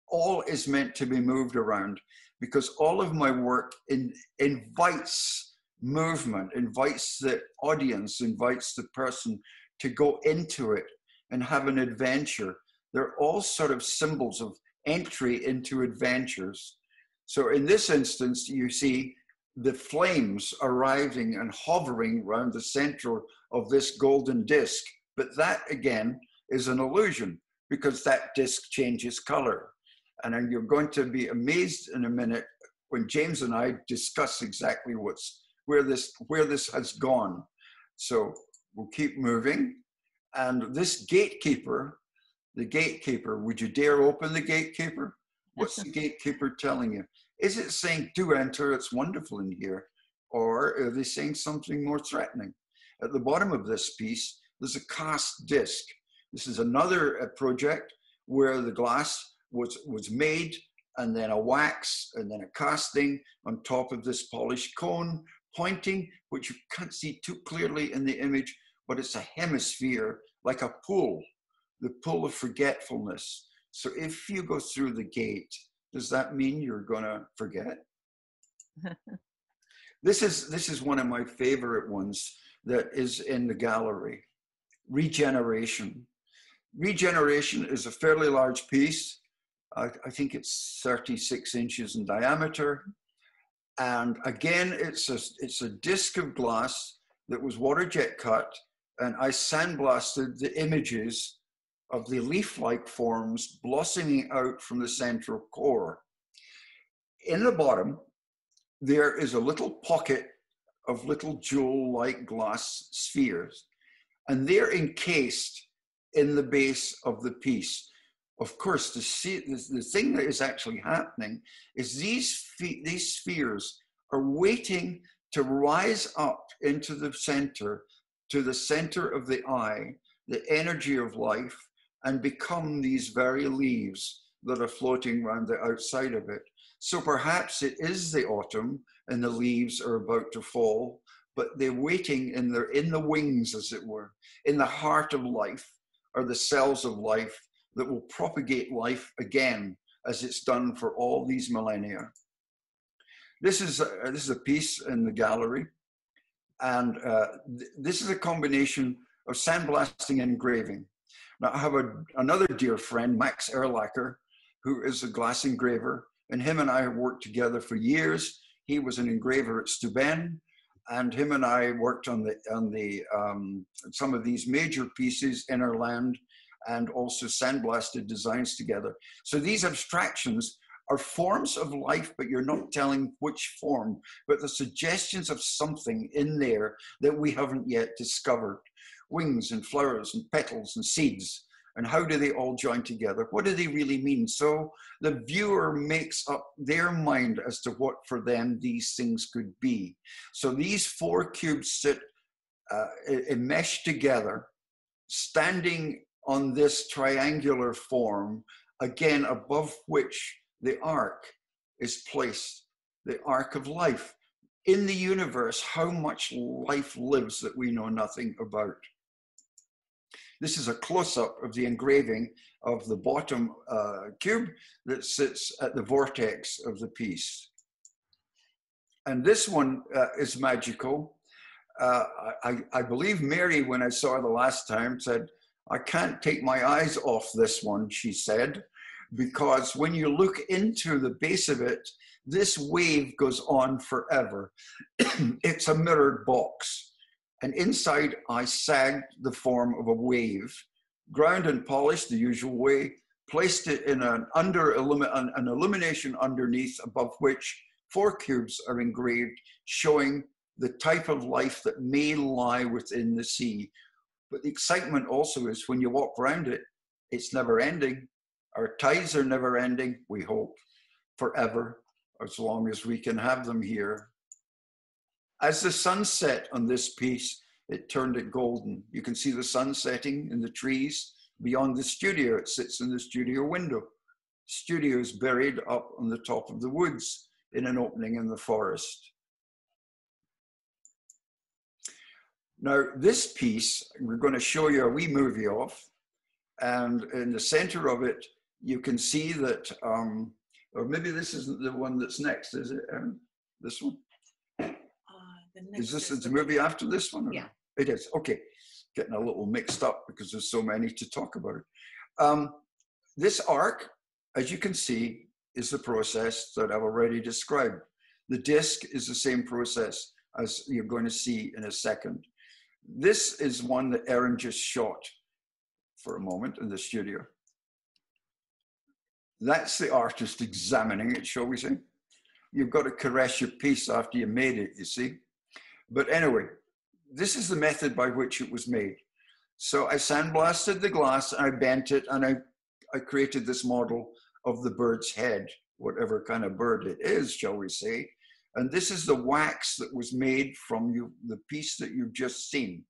all is meant to be moved around because all of my work in, invites movement, invites the audience, invites the person to go into it and have an adventure. They're all sort of symbols of entry into adventures. So in this instance, you see the flames arriving and hovering around the center of this golden disc. But that again is an illusion because that disc changes color. And you're going to be amazed in a minute when James and I discuss exactly what's where this where this has gone. So we'll keep moving. And this gatekeeper, the gatekeeper, would you dare open the gatekeeper? What's the gatekeeper telling you? Is it saying, do enter, it's wonderful in here? Or are they saying something more threatening? At the bottom of this piece, there's a cast disc. This is another uh, project where the glass was, was made and then a wax and then a casting on top of this polished cone pointing, which you can't see too clearly in the image, but it's a hemisphere like a pool, the pool of forgetfulness. So if you go through the gate, does that mean you're going to forget? this is this is one of my favorite ones that is in the gallery. Regeneration. Regeneration is a fairly large piece. I, I think it's 36 inches in diameter. And again, it's a, it's a disc of glass that was water jet cut, and I sandblasted the images of the leaf-like forms blossoming out from the central core. In the bottom, there is a little pocket of little jewel-like glass spheres, and they're encased in the base of the piece. Of course, the, the thing that is actually happening is these, these spheres are waiting to rise up into the center, to the center of the eye, the energy of life, and become these very leaves that are floating around the outside of it. So perhaps it is the autumn and the leaves are about to fall, but they're waiting in their in the wings, as it were, in the heart of life, are the cells of life that will propagate life again as it's done for all these millennia. This is a, this is a piece in the gallery, and uh, th this is a combination of sandblasting and engraving. Now I have a, another dear friend, Max Erlacher, who is a glass engraver, and him and I have worked together for years. He was an engraver at Steuben, and him and I worked on the on the um, some of these major pieces in our land and also sandblasted designs together. So these abstractions are forms of life, but you're not telling which form, but the suggestions of something in there that we haven't yet discovered. Wings and flowers and petals and seeds. And how do they all join together? What do they really mean? So the viewer makes up their mind as to what for them these things could be. So these four cubes sit uh, meshed together, standing on this triangular form, again above which the ark is placed, the ark of life. In the universe, how much life lives that we know nothing about. This is a close-up of the engraving of the bottom uh, cube that sits at the vortex of the piece. And this one uh, is magical. Uh, I, I believe Mary, when I saw her the last time, said, I can't take my eyes off this one, she said, because when you look into the base of it, this wave goes on forever. it's a mirrored box. And inside, I sagged the form of a wave, ground and polished the usual way, placed it in an, under an illumination underneath, above which four cubes are engraved, showing the type of life that may lie within the sea, but the excitement also is when you walk around it, it's never ending. Our ties are never ending, we hope, forever, as long as we can have them here. As the sun set on this piece, it turned it golden. You can see the sun setting in the trees beyond the studio. It sits in the studio window. Studio is buried up on the top of the woods in an opening in the forest. Now, this piece, we're going to show you a wee movie of, and in the center of it, you can see that, um, or maybe this isn't the one that's next, is it, Erin? This one? Uh, is this is the movie after this one? Yeah. It is, okay. Getting a little mixed up because there's so many to talk about. Um, this arc, as you can see, is the process that I've already described. The disc is the same process as you're going to see in a second. This is one that Erin just shot for a moment in the studio. That's the artist examining it, shall we say. You've got to caress your piece after you made it, you see. But anyway, this is the method by which it was made. So I sandblasted the glass, I bent it, and I, I created this model of the bird's head, whatever kind of bird it is, shall we say. And this is the wax that was made from you, the piece that you've just seen,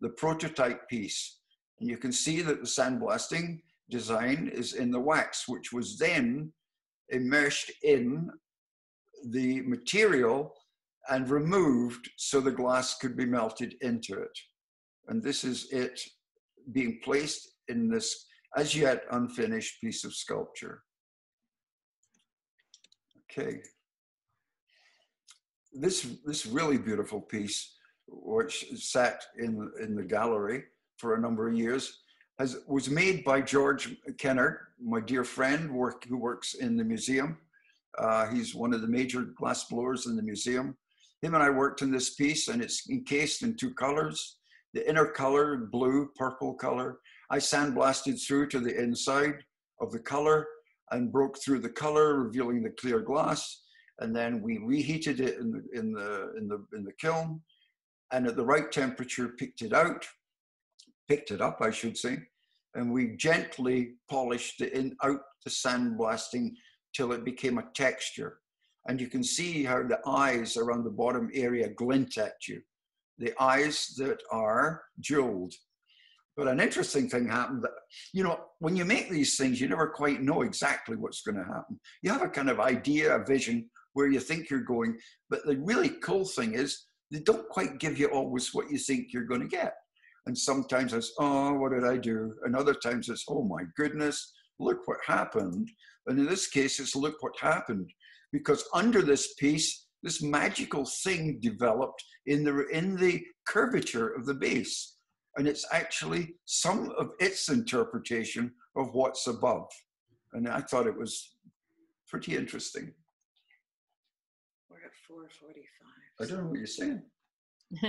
the prototype piece. And you can see that the sandblasting design is in the wax, which was then immersed in the material and removed so the glass could be melted into it. And this is it being placed in this as yet unfinished piece of sculpture. Okay. This, this really beautiful piece, which sat in, in the gallery for a number of years, has, was made by George Kennard, my dear friend work, who works in the museum. Uh, he's one of the major glass blowers in the museum. Him and I worked on this piece and it's encased in two colors. The inner color, blue, purple color. I sandblasted through to the inside of the color and broke through the color, revealing the clear glass. And then we reheated it in the, in the, in the, in the kiln and at the right temperature picked it out, picked it up, I should say. And we gently polished it in, out the sandblasting till it became a texture. And you can see how the eyes around the bottom area glint at you. The eyes that are jeweled. But an interesting thing happened that, you know, when you make these things, you never quite know exactly what's going to happen. You have a kind of idea, a vision where you think you're going. But the really cool thing is they don't quite give you always what you think you're going to get. And sometimes it's, oh, what did I do? And other times it's, oh my goodness, look what happened. And in this case, it's look what happened. Because under this piece, this magical thing developed in the, in the curvature of the base and it's actually some of its interpretation of what's above. And I thought it was pretty interesting. We're four forty-five. I don't know what you're saying.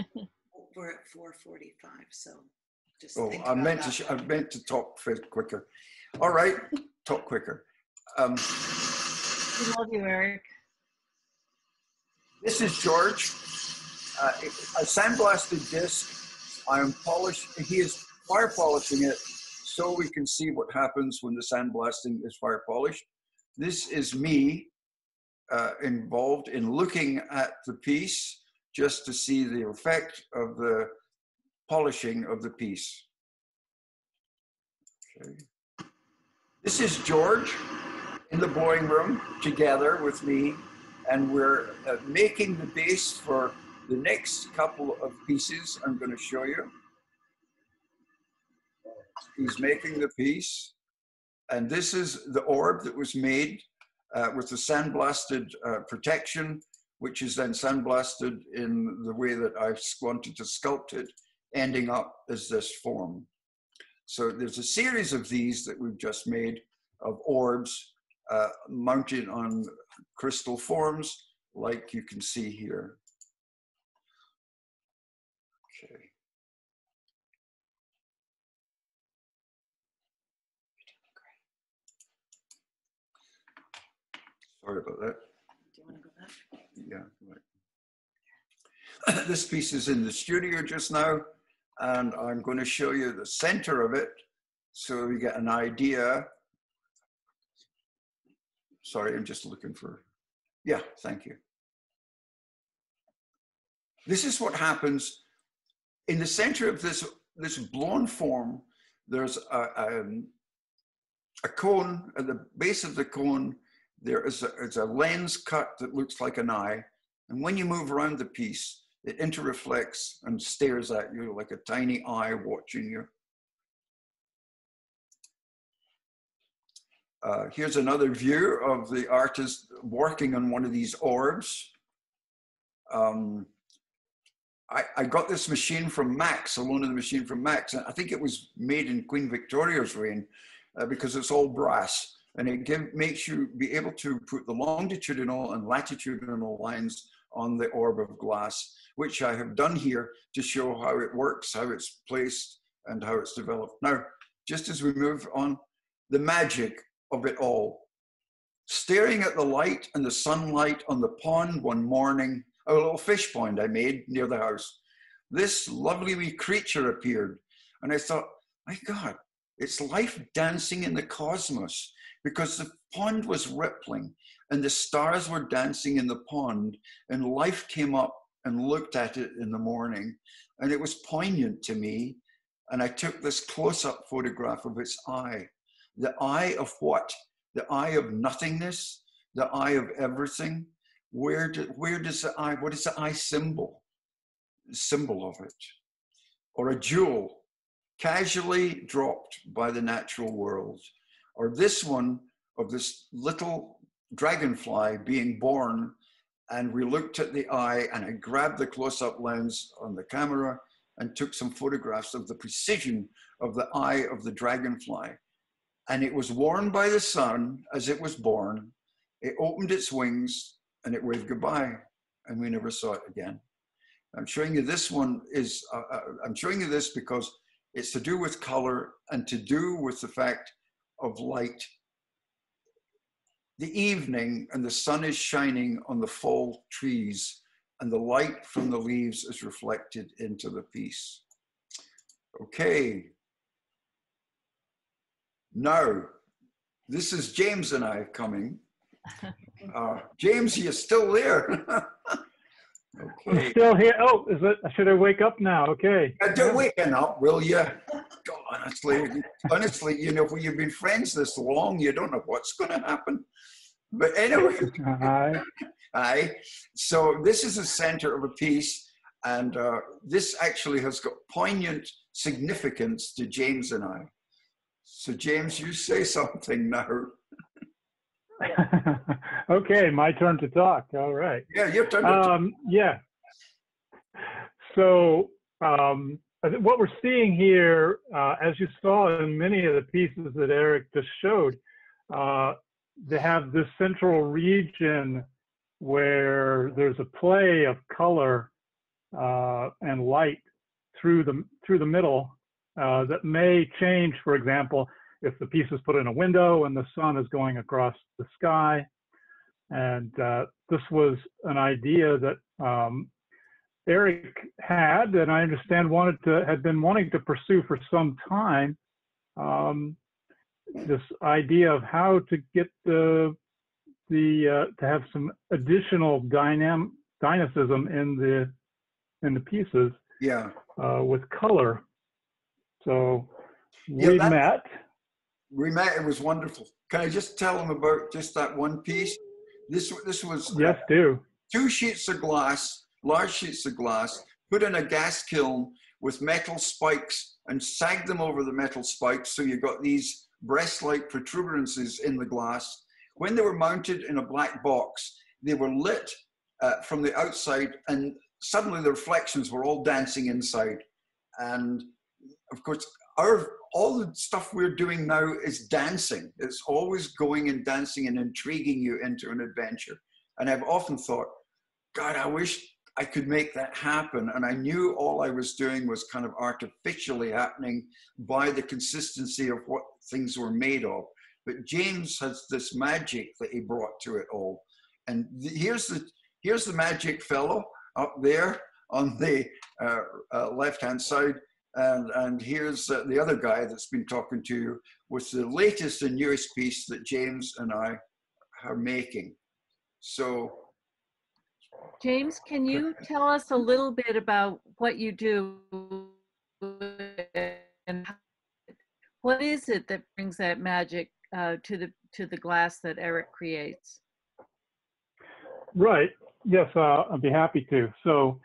We're at four forty-five, so just Oh, think I meant to. sh- I meant to talk fi- quicker. All right, talk quicker. Um, We love you, Eric. this is George. Uh, a sandblasted disc. I am polish. He is fire polishing it so we can see what happens when the sandblasting is fire polished. This is me uh, involved in looking at the piece just to see the effect of the polishing of the piece. Okay. This is George in the blowing room together with me, and we're uh, making the base for the next couple of pieces I'm going to show you. He's making the piece, and this is the orb that was made uh, with the sandblasted uh, protection, which is then sandblasted in the way that I wanted to sculpt it, ending up as this form. So there's a series of these that we've just made of orbs uh, mounted on crystal forms, like you can see here. Okay. Sorry about that. Do you want to go back? Yeah. Right. this piece is in the studio just now, and I'm going to show you the center of it so we get an idea. Sorry, I'm just looking for. Yeah, thank you. This is what happens in the center of this this blown form. There's a, um, a cone at the base of the cone. There is a, it's a lens cut that looks like an eye, and when you move around the piece, it interreflects and stares at you like a tiny eye watching you. Uh, here's another view of the artist working on one of these orbs. Um, I, I, got this machine from Max, a loan of the machine from Max. And I think it was made in Queen Victoria's reign uh, because it's all brass and it give, makes you be able to put the longitudinal and latitudinal lines on the orb of glass, which I have done here to show how it works, how it's placed, and how it's developed. Now, just as we move on, the magic of it all. Staring at the light and the sunlight on the pond one morning, a little fish pond I made near the house, this lovely wee creature appeared. And I thought, my God, it's life dancing in the cosmos because the pond was rippling and the stars were dancing in the pond and life came up and looked at it in the morning and it was poignant to me and i took this close-up photograph of its eye The eye of what? The eye of nothingness, the eye of everything. Where, do, where does the eye, what is the eye symbol? Symbol of it. Or a jewel casually dropped by the natural world. Or this one of this little dragonfly being born and we looked at the eye and I grabbed the close-up lens on the camera and took some photographs of the precision of the eye of the dragonfly. And it was warmed by the sun as it was born. It opened its wings and it waved goodbye and we never saw it again. I'm showing you this one is, uh, uh, I'm showing you this because it's to do with color and to do with the fact of light the evening and the sun is shining on the fall trees and the light from the leaves is reflected into the piece. Okay. Now, this is James and I coming. Uh, James, you're still there. okay. I'm still here. Oh, is it? Should I wake up now? Okay. Uh, don't waking up, will you? Honestly, honestly, you know, when you've been friends this long, you don't know what's going to happen. But anyway, aye. aye. So this is the center of a piece, and uh, this actually has got poignant significance to James and I. So James, you say something now. okay, my turn to talk. All right. Yeah, your turn. Um, yeah. So um, what we're seeing here, uh, as you saw in many of the pieces that Eric just showed, uh, they have this central region where there's a play of color uh, and light through the through the middle uh, that may change. For example, if the piece is put in a window and the sun is going across the sky, and uh, this was an idea that um, Eric had, and I understand wanted to had been wanting to pursue for some time. Um, this idea of how to get the the uh, to have some additional dynam dynamism in the in the pieces. Yeah. Uh, with color. So yeah, we that, met. We met. It was wonderful. Can I just tell them about just that one piece? This this was yes, do two sheets of glass, large sheets of glass, put in a gas kiln with metal spikes and sag them over the metal spikes. So you got these breast-like protuberances in the glass. When they were mounted in a black box, they were lit uh, from the outside and suddenly the reflections were all dancing inside. And of course, our all the stuff we're doing now is dancing. It's always going and dancing and intriguing you into an adventure. And I've often thought, God, I wish I could make that happen. And I knew all I was doing was kind of artificially happening by the consistency of what things were made of. But James has this magic that he brought to it all. And here's the here's the magic fellow up there on the uh, uh, left hand side. And, and here's uh, the other guy that's been talking to you with the latest and newest piece that James and I are making. So James, can you tell us a little bit about what you do and what is it that brings that magic uh, to the to the glass that Eric creates? Right. Yes, uh, I'd be happy to. So,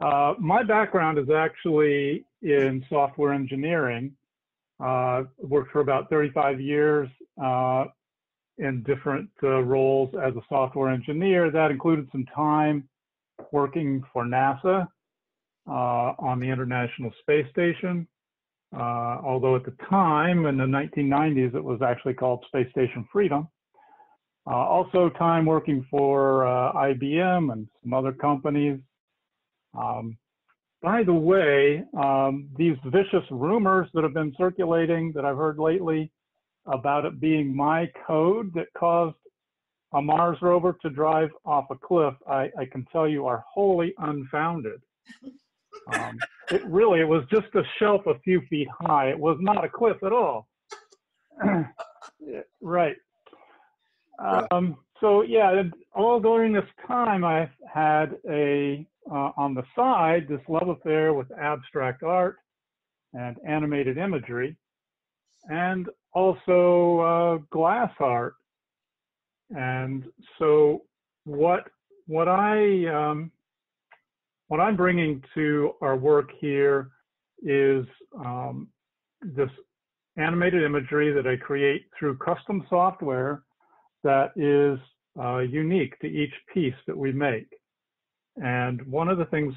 uh, my background is actually in software engineering. Uh, worked for about 35 years uh, in different uh, roles as a software engineer. That included some time working for NASA uh, on the International Space Station. Uh, although at the time, in the 1990s, it was actually called Space Station Freedom. Uh, also, time working for uh, IBM and some other companies. Um, by the way, um, these vicious rumors that have been circulating that I've heard lately about it being my code that caused a Mars rover to drive off a cliff, I, I can tell you are wholly unfounded. Um, it really, it was just a shelf a few feet high. It was not a cliff at all. right. Um, so yeah, all during this time, I've had a uh, on the side this love affair with abstract art and animated imagery, and also uh, glass art. And so what what I um, what I'm bringing to our work here is um, this animated imagery that I create through custom software that is uh, unique to each piece that we make. And one of the things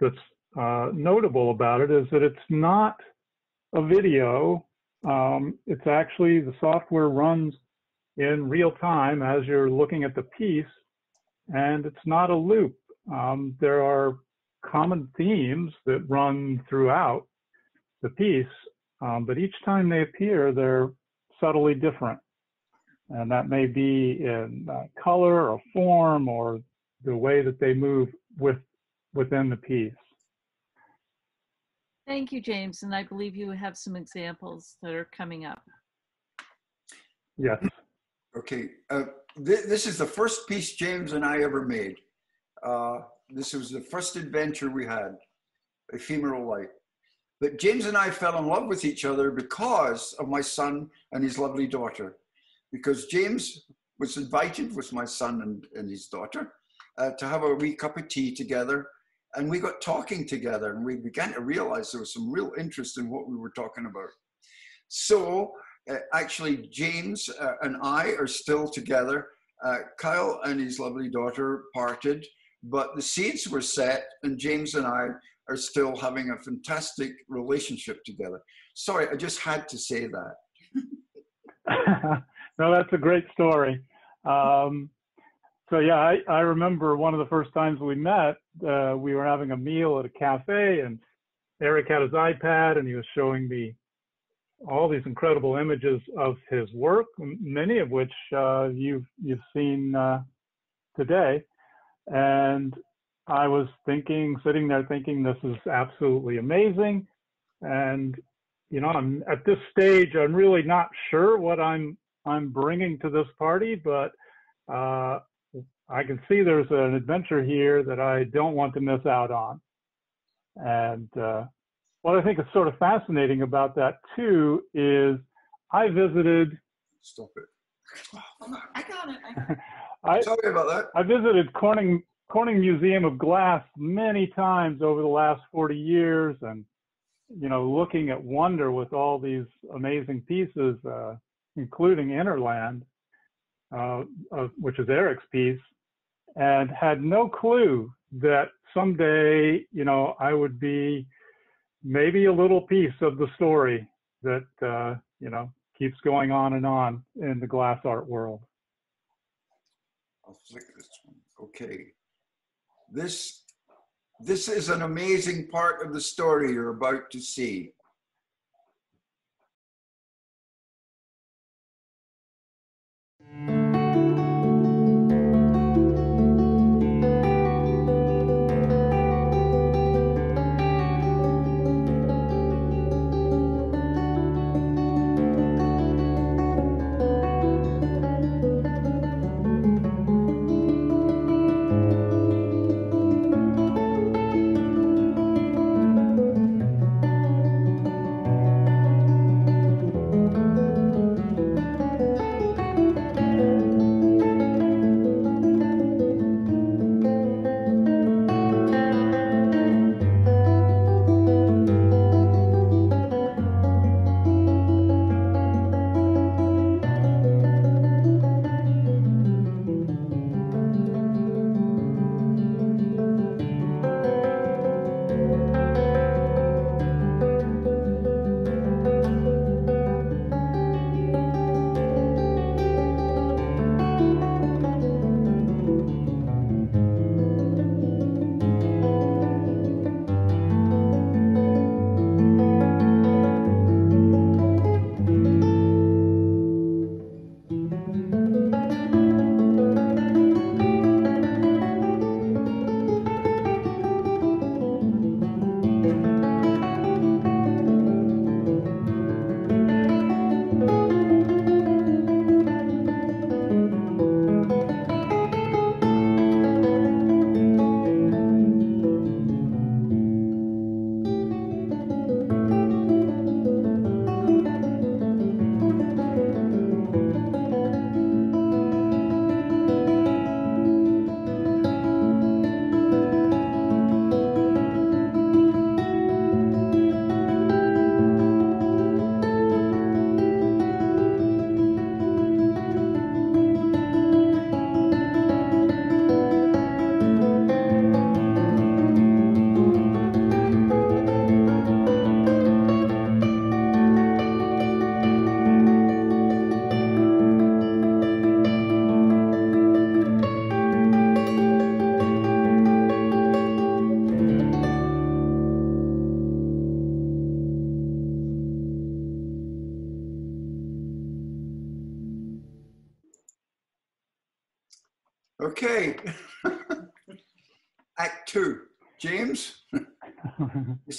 that's uh, notable about it is that it's not a video. Um, it's actually the software runs in real time as you're looking at the piece, and it's not a loop. Um, there are common themes that run throughout the piece, um, but each time they appear, they're subtly different. And that may be in uh, color or form or the way that they move with within the piece. Thank you, James. And I believe you have some examples that are coming up. Yes. Okay, uh, th- this is the first piece James and I ever made. Uh, this was the first adventure we had, Ephemeral Light. But James and I fell in love with each other because of my son and his lovely daughter. Because James was invited with my son and, and his daughter uh, to have a wee cup of tea together. And we got talking together and we began to realize there was some real interest in what we were talking about. So uh, actually, James uh, and I are still together. Uh, Kyle and his lovely daughter parted, but the seeds were set, and James and I are still having a fantastic relationship together. Sorry, I just had to say that. no, that's a great story. Um, so yeah, I, I remember one of the first times we met, uh, we were having a meal at a cafe and Eric had his iPad and he was showing me all these incredible images of his work, many of which uh, you've you've seen uh, today. And I was thinking, sitting there thinking, this is absolutely amazing. And you know, I'm at this stage, I'm really not sure what I'm I'm bringing to this party, but uh, I can see there's an adventure here that I don't want to miss out on. And uh, what I think is sort of fascinating about that too is I visited. Stop it. I got it. I, I, Sorry about that. I visited Corning Corning Museum of Glass many times over the last 40 years, and you know, looking at wonder with all these amazing pieces, uh, including Innerland, uh, uh, which is Eric's piece, and had no clue that someday, you know, I would be maybe a little piece of the story that uh, you know keeps going on and on in the glass art world. I'll flick this one. Okay. This this is an amazing part of the story you're about to see.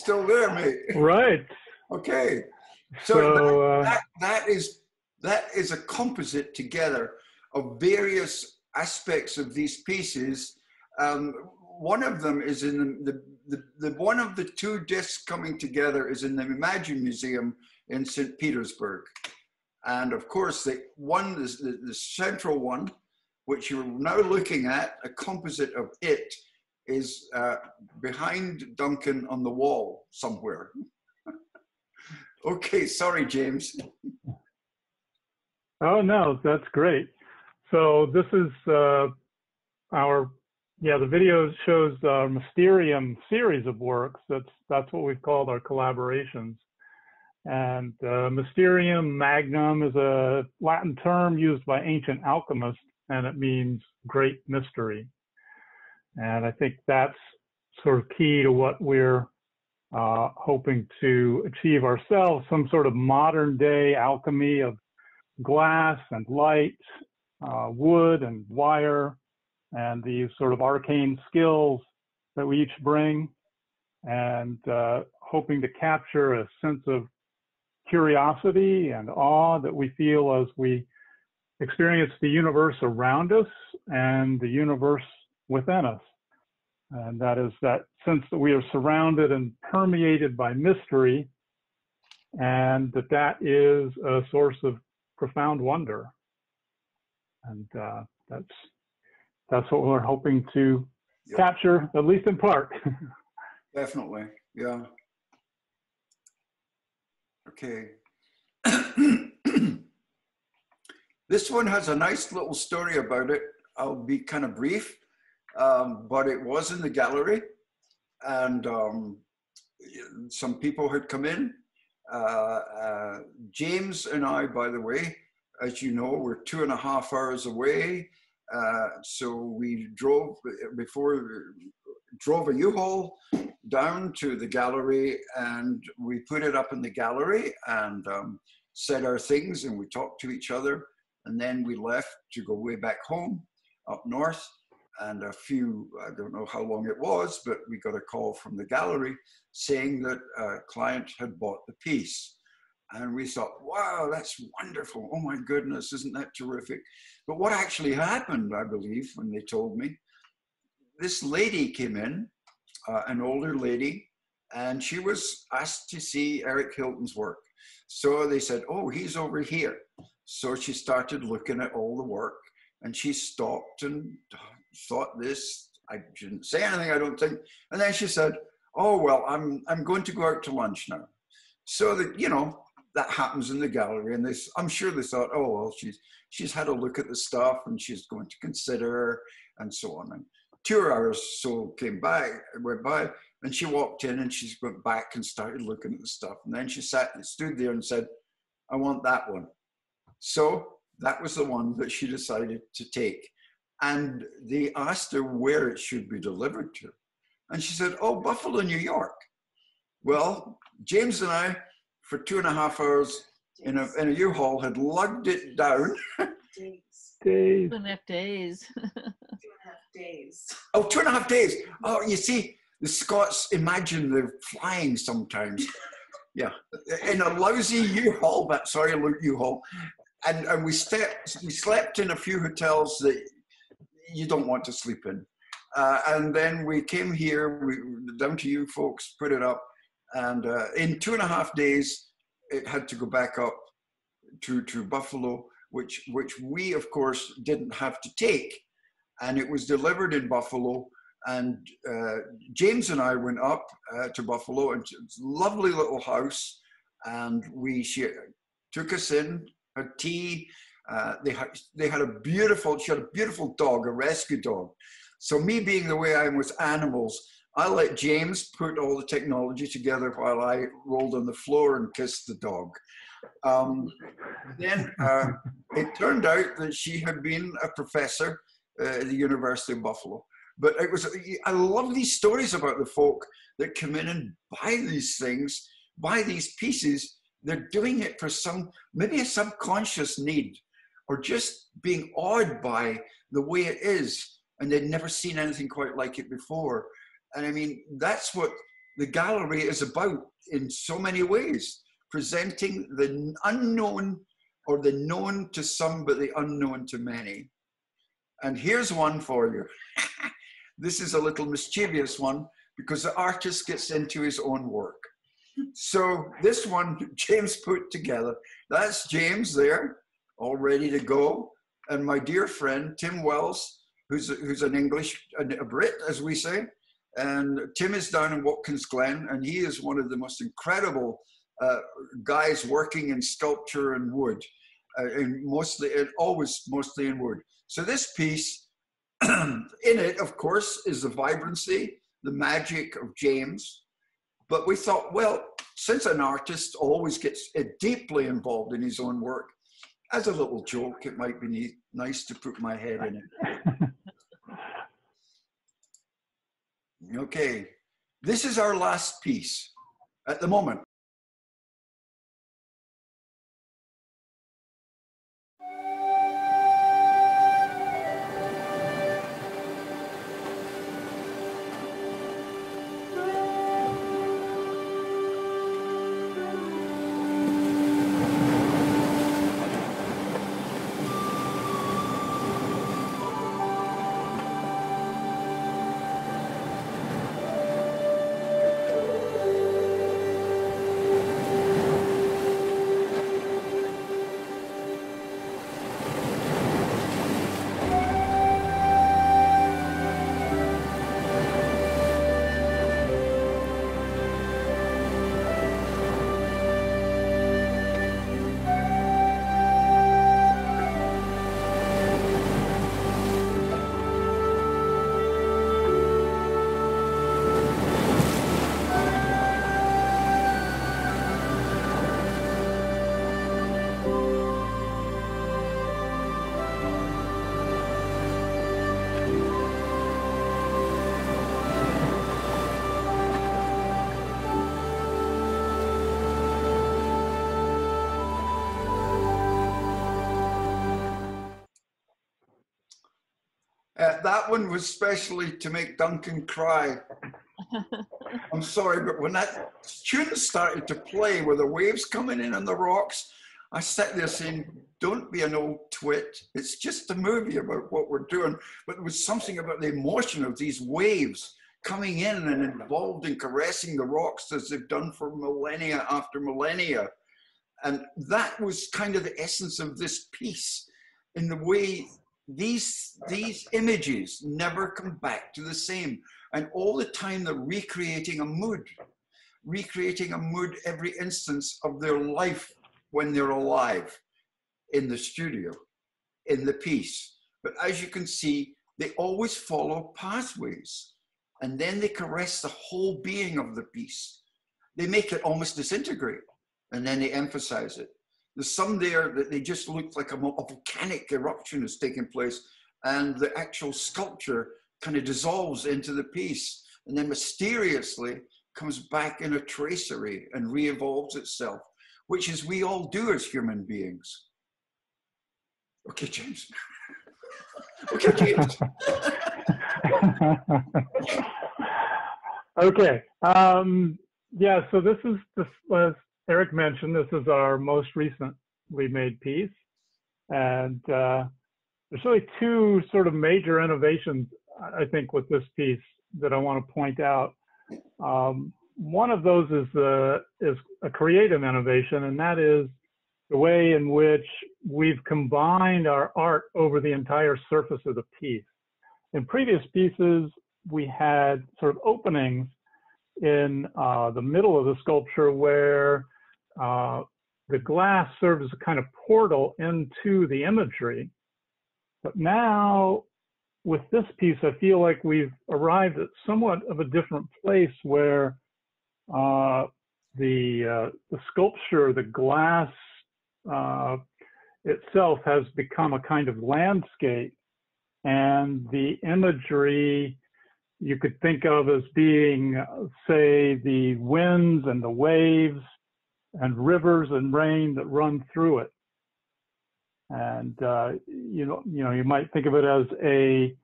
Still there, mate? right. Okay. So, So, uh, that, that is that is a composite together of various aspects of these pieces. Um, one of them is in the, the, the, the one of the two discs coming together is in the Imagine Museum in St. Petersburg. And of course, the one, the, the central one, which you're now looking at, a composite of it, is uh, behind Duncan on the wall somewhere. okay, sorry, James. Oh no, that's great. So this is uh, our yeah. The video shows our Mysterium series of works. That's that's what we've called our collaborations. And uh, Mysterium Magnum is a Latin term used by ancient alchemists, and it means great mystery. And I think that's sort of key to what we're uh, hoping to achieve ourselves, some sort of modern day alchemy of glass and light, uh, wood and wire, and these sort of arcane skills that we each bring, and uh, hoping to capture a sense of curiosity and awe that we feel as we experience the universe around us and the universe within us. And that is that sense that we are surrounded and permeated by mystery, and that that is a source of profound wonder. And uh, that's that's what we're hoping to Yeah. capture, at least in part. Definitely, yeah. Okay. this one has a nice little story about it. I'll be kind of brief, um, but it was in the gallery, and um, some people had come in. Uh, uh, James and I, by the way, as you know, we're two and a half hours away. Uh, so we drove before drove a U-Haul down to the gallery and we put it up in the gallery and um, said our things and we talked to each other and then we left to go way back home up north and a few i don't know how long it was but we got a call from the gallery saying that a client had bought the piece and we thought wow that's wonderful oh my goodness isn't that terrific but what actually happened i believe when they told me this lady came in uh, an older lady, and she was asked to see Eric Hilton's work. So they said, Oh, he's over here. So she started looking at all the work and she stopped and thought this. I didn't say anything, I don't think. And then she said, Oh, well, I'm, I'm going to go out to lunch now. So that, you know, that happens in the gallery. And they, I'm sure they thought, Oh, well, she's, she's had a look at the stuff and she's going to consider and so on. And two hours so came by, went by, and she walked in and she went back and started looking at the stuff. And then she sat and stood there and said, I want that one. So that was the one that she decided to take. And they asked her where it should be delivered to. And she said, Oh, Buffalo, New York. Well, James and I, for two and a half hours in a, in a U-Haul, had lugged it down. Days. Days. Two and a half days. Two and a half days. Oh, two and a half days. Oh, you see, the Scots imagine they're flying sometimes. Yeah, in a lousy U-Haul, but sorry, U-Haul, and and we stepped, we slept in a few hotels that you don't want to sleep in, uh, and then we came here, we down to you folks, put it up, and uh, in two and a half days, it had to go back up to to Buffalo, which which we of course didn't have to take and it was delivered in Buffalo. And uh, James and I went up uh, to Buffalo, and it's a lovely little house. And we she took us in, had tea. Uh, they had they had a beautiful she had a beautiful dog, a rescue dog. So me being the way I am with animals, I let James put all the technology together while I rolled on the floor and kissed the dog. Um, then uh, it turned out that she had been a professor uh, at the University of Buffalo. But it was, I love these stories about the folk that come in and buy these things, buy these pieces. They're doing it for some, maybe a subconscious need, or just being awed by the way it is. and they'd never seen anything quite like it before. And I mean, that's what the gallery is about in so many ways, presenting the unknown or the known to some, but the unknown to many. And here's one for you. this is a little mischievous one because the artist gets into his own work. So this one James put together. That's James there, all ready to go. And my dear friend Tim Wells, who's who's an English a Brit, as we say. And Tim is down in Watkins Glen, and he is one of the most incredible uh, guys working in sculpture and wood, uh, and mostly, and always mostly in wood. So this piece, in it, of course, is the vibrancy, the magic of James. But we thought, well, since an artist always gets deeply involved in his own work, as a little joke, it might be nice to put my head in it. okay, this is our last piece at the moment. That one was specially to make Duncan cry. I'm sorry, but when that tune started to play with the waves coming in on the rocks, I sat there saying, Don't be an old twit. It's just a movie about what we're doing. But there was something about the emotion of these waves coming in and involved in caressing the rocks as they've done for millennia after millennia. And that was kind of the essence of this piece in the way these these images never come back to the same. And all the time they're recreating a mood recreating a mood every instance of their life when they're alive in the studio in the piece. But as you can see they always follow pathways and then they caress the whole being of the piece. They make it almost disintegrate and then they emphasize it there's some there that they just look like a, a volcanic eruption is taking place, and the actual sculpture kind of dissolves into the piece, and then mysteriously comes back in a tracery and re-evolves itself, which is we all do as human beings. Okay, James. okay, James. okay. Um, yeah, so this is this was Eric mentioned, this is our most recently made piece. And uh, there's really two sort of major innovations, I think, with this piece that I want to point out. Um, one of those is, uh, is a creative innovation, and that is the way in which we've combined our art over the entire surface of the piece. In previous pieces, we had sort of openings in uh, the middle of the sculpture where uh, the glass serves as a kind of portal into the imagery. But now, with this piece, I feel like we've arrived at somewhat of a different place where uh, the uh, the sculpture, the glass uh, itself, has become a kind of landscape, and the imagery you could think of as being, say, the winds and the waves and rivers and rain that run through it. And uh, you know, you know, you might think of it as a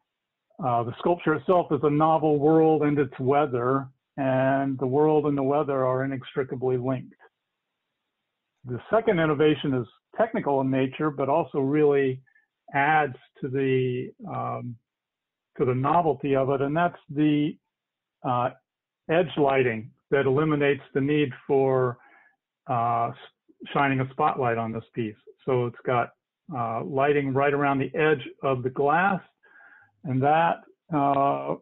uh, the sculpture itself is a novel world and its weather, and the world and the weather are inextricably linked. The second innovation is technical in nature, but also really adds to the um, to the novelty of it, and that's the uh, edge lighting that eliminates the need for uh, shining a spotlight on this piece. So it's got uh, lighting right around the edge of the glass, and that uh,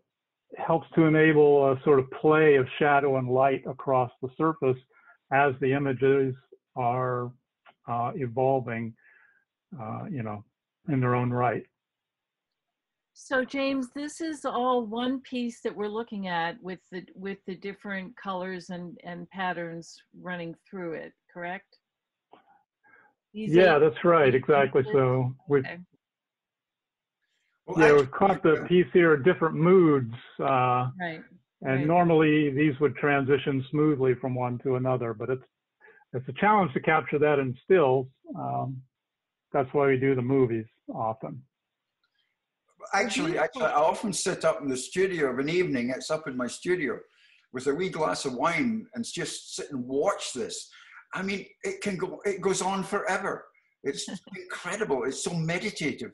helps to enable a sort of play of shadow and light across the surface as the images are uh, evolving, uh, you know, in their own right. So James, this is all one piece that we're looking at with the with the different colors and and patterns running through it, correct? These Yeah, eight- that's right, exactly. pieces? So we've Okay. Well, yeah, actually, we've caught the piece here at different moods, uh, Right. and Right. normally these would transition smoothly from one to another, but it's it's a challenge to capture that in stills. Um, that's why we do the movies often. Actually, actually, I often sit up in the studio of an evening. It's up in my studio with a wee glass of wine and just sit and watch this. I mean, it can go. It goes on forever. It's incredible. It's so meditative,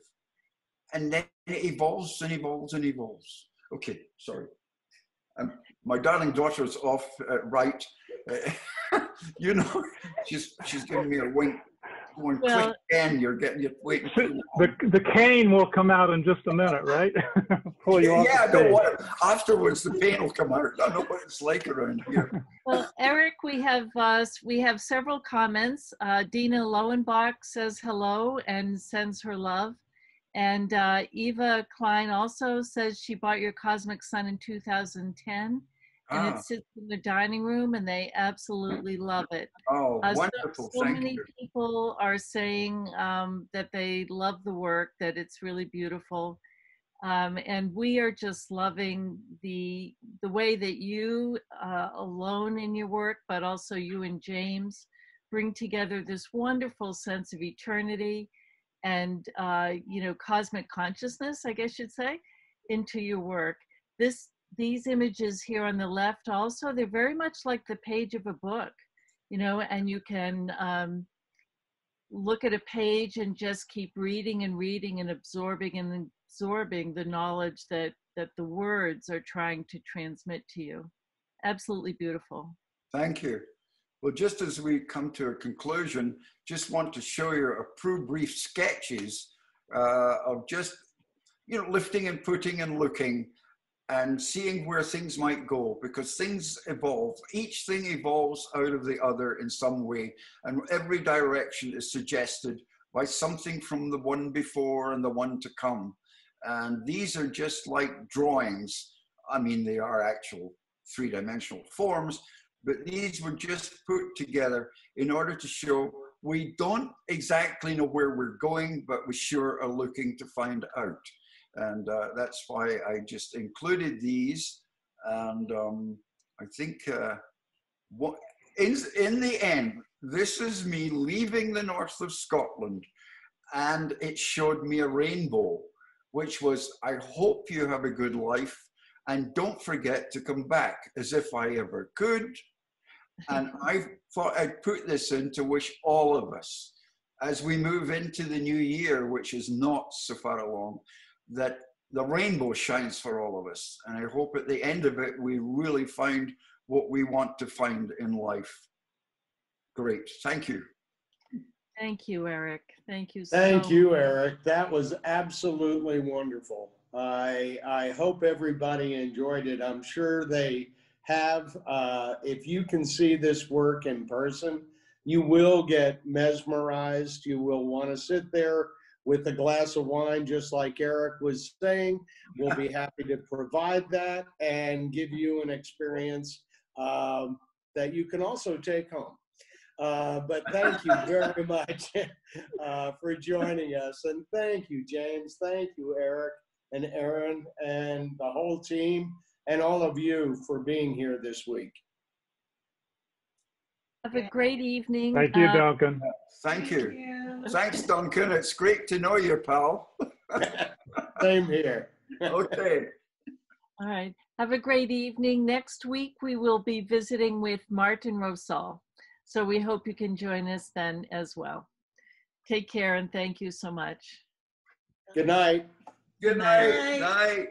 and then it evolves and evolves and evolves. Okay, sorry. Um, my darling daughter's off uh, right. Uh, you know, she's she's giving me a wink. Going Well- click again. You're getting you're waiting. The the cane will come out in just a minute, right? Pull you off yeah, the no, what, afterwards the pain will come out. I don't know what it's like around here. Well, Eric, we have uh, we have several comments. Uh, Dina Lowenbach says hello and sends her love, and uh, Eva Klein also says she bought your Cosmic Sun in 2010, and Ah, it sits in the dining room, and they absolutely love it. oh, Uh, so- wonderful. So, Thank many you. people are saying um, that they love the work, that it's really beautiful. Um, and we are just loving the the way that you uh, alone in your work, but also you and James bring together this wonderful sense of eternity and uh, you know cosmic consciousness, I guess you'd say, into your work. This these images here on the left also they're very much like the page of a book you know, and you can um, look at a page and just keep reading and reading and absorbing and absorbing the knowledge that that the words are trying to transmit to you. Absolutely beautiful. Thank you. Well, just as we come to a conclusion, just want to show you a few brief sketches uh, of just, you know, lifting and putting and looking and seeing where things might go because things evolve. Each thing evolves out of the other in some way, and every direction is suggested by something from the one before and the one to come. And these are just like drawings. I mean, they are actual three dimensional forms, but these were just put together in order to show we don't exactly know where we're going, but we sure are looking to find out. And uh, that's why I just included these. And um, I think uh, what, in, in the end, this is me leaving the north of Scotland, and it showed me a rainbow, which was, I hope you have a good life, and don't forget to come back as if I ever could. And I thought I'd put this in to wish all of us, as we move into the new year, which is not so far along, that the rainbow shines for all of us. And I hope at the end of it, we really find what we want to find in life. Great. Thank you. Thank you, Eric. Thank you so Thank you, Eric. That was absolutely wonderful. I I hope everybody enjoyed it. I'm sure they have. Uh, if you can see this work in person, you will get mesmerized. You will want to sit there with a glass of wine, just like Eric was saying. We'll be happy to provide that and give you an experience um, that you can also take home. Uh, but thank you very much uh, for joining us. And thank you, James. Thank you, Eric and Erin and the whole team and all of you for being here this week. Have a great evening. Thank you, Uh, Duncan. Thank you. Thanks, Duncan. It's great to know you, pal. Same here. Okay. All right. Have a great evening. Next week, we will be visiting with Martin Rosol. So we hope you can join us then as well. Take care and thank you so much. Good night. Good Night. night. Night.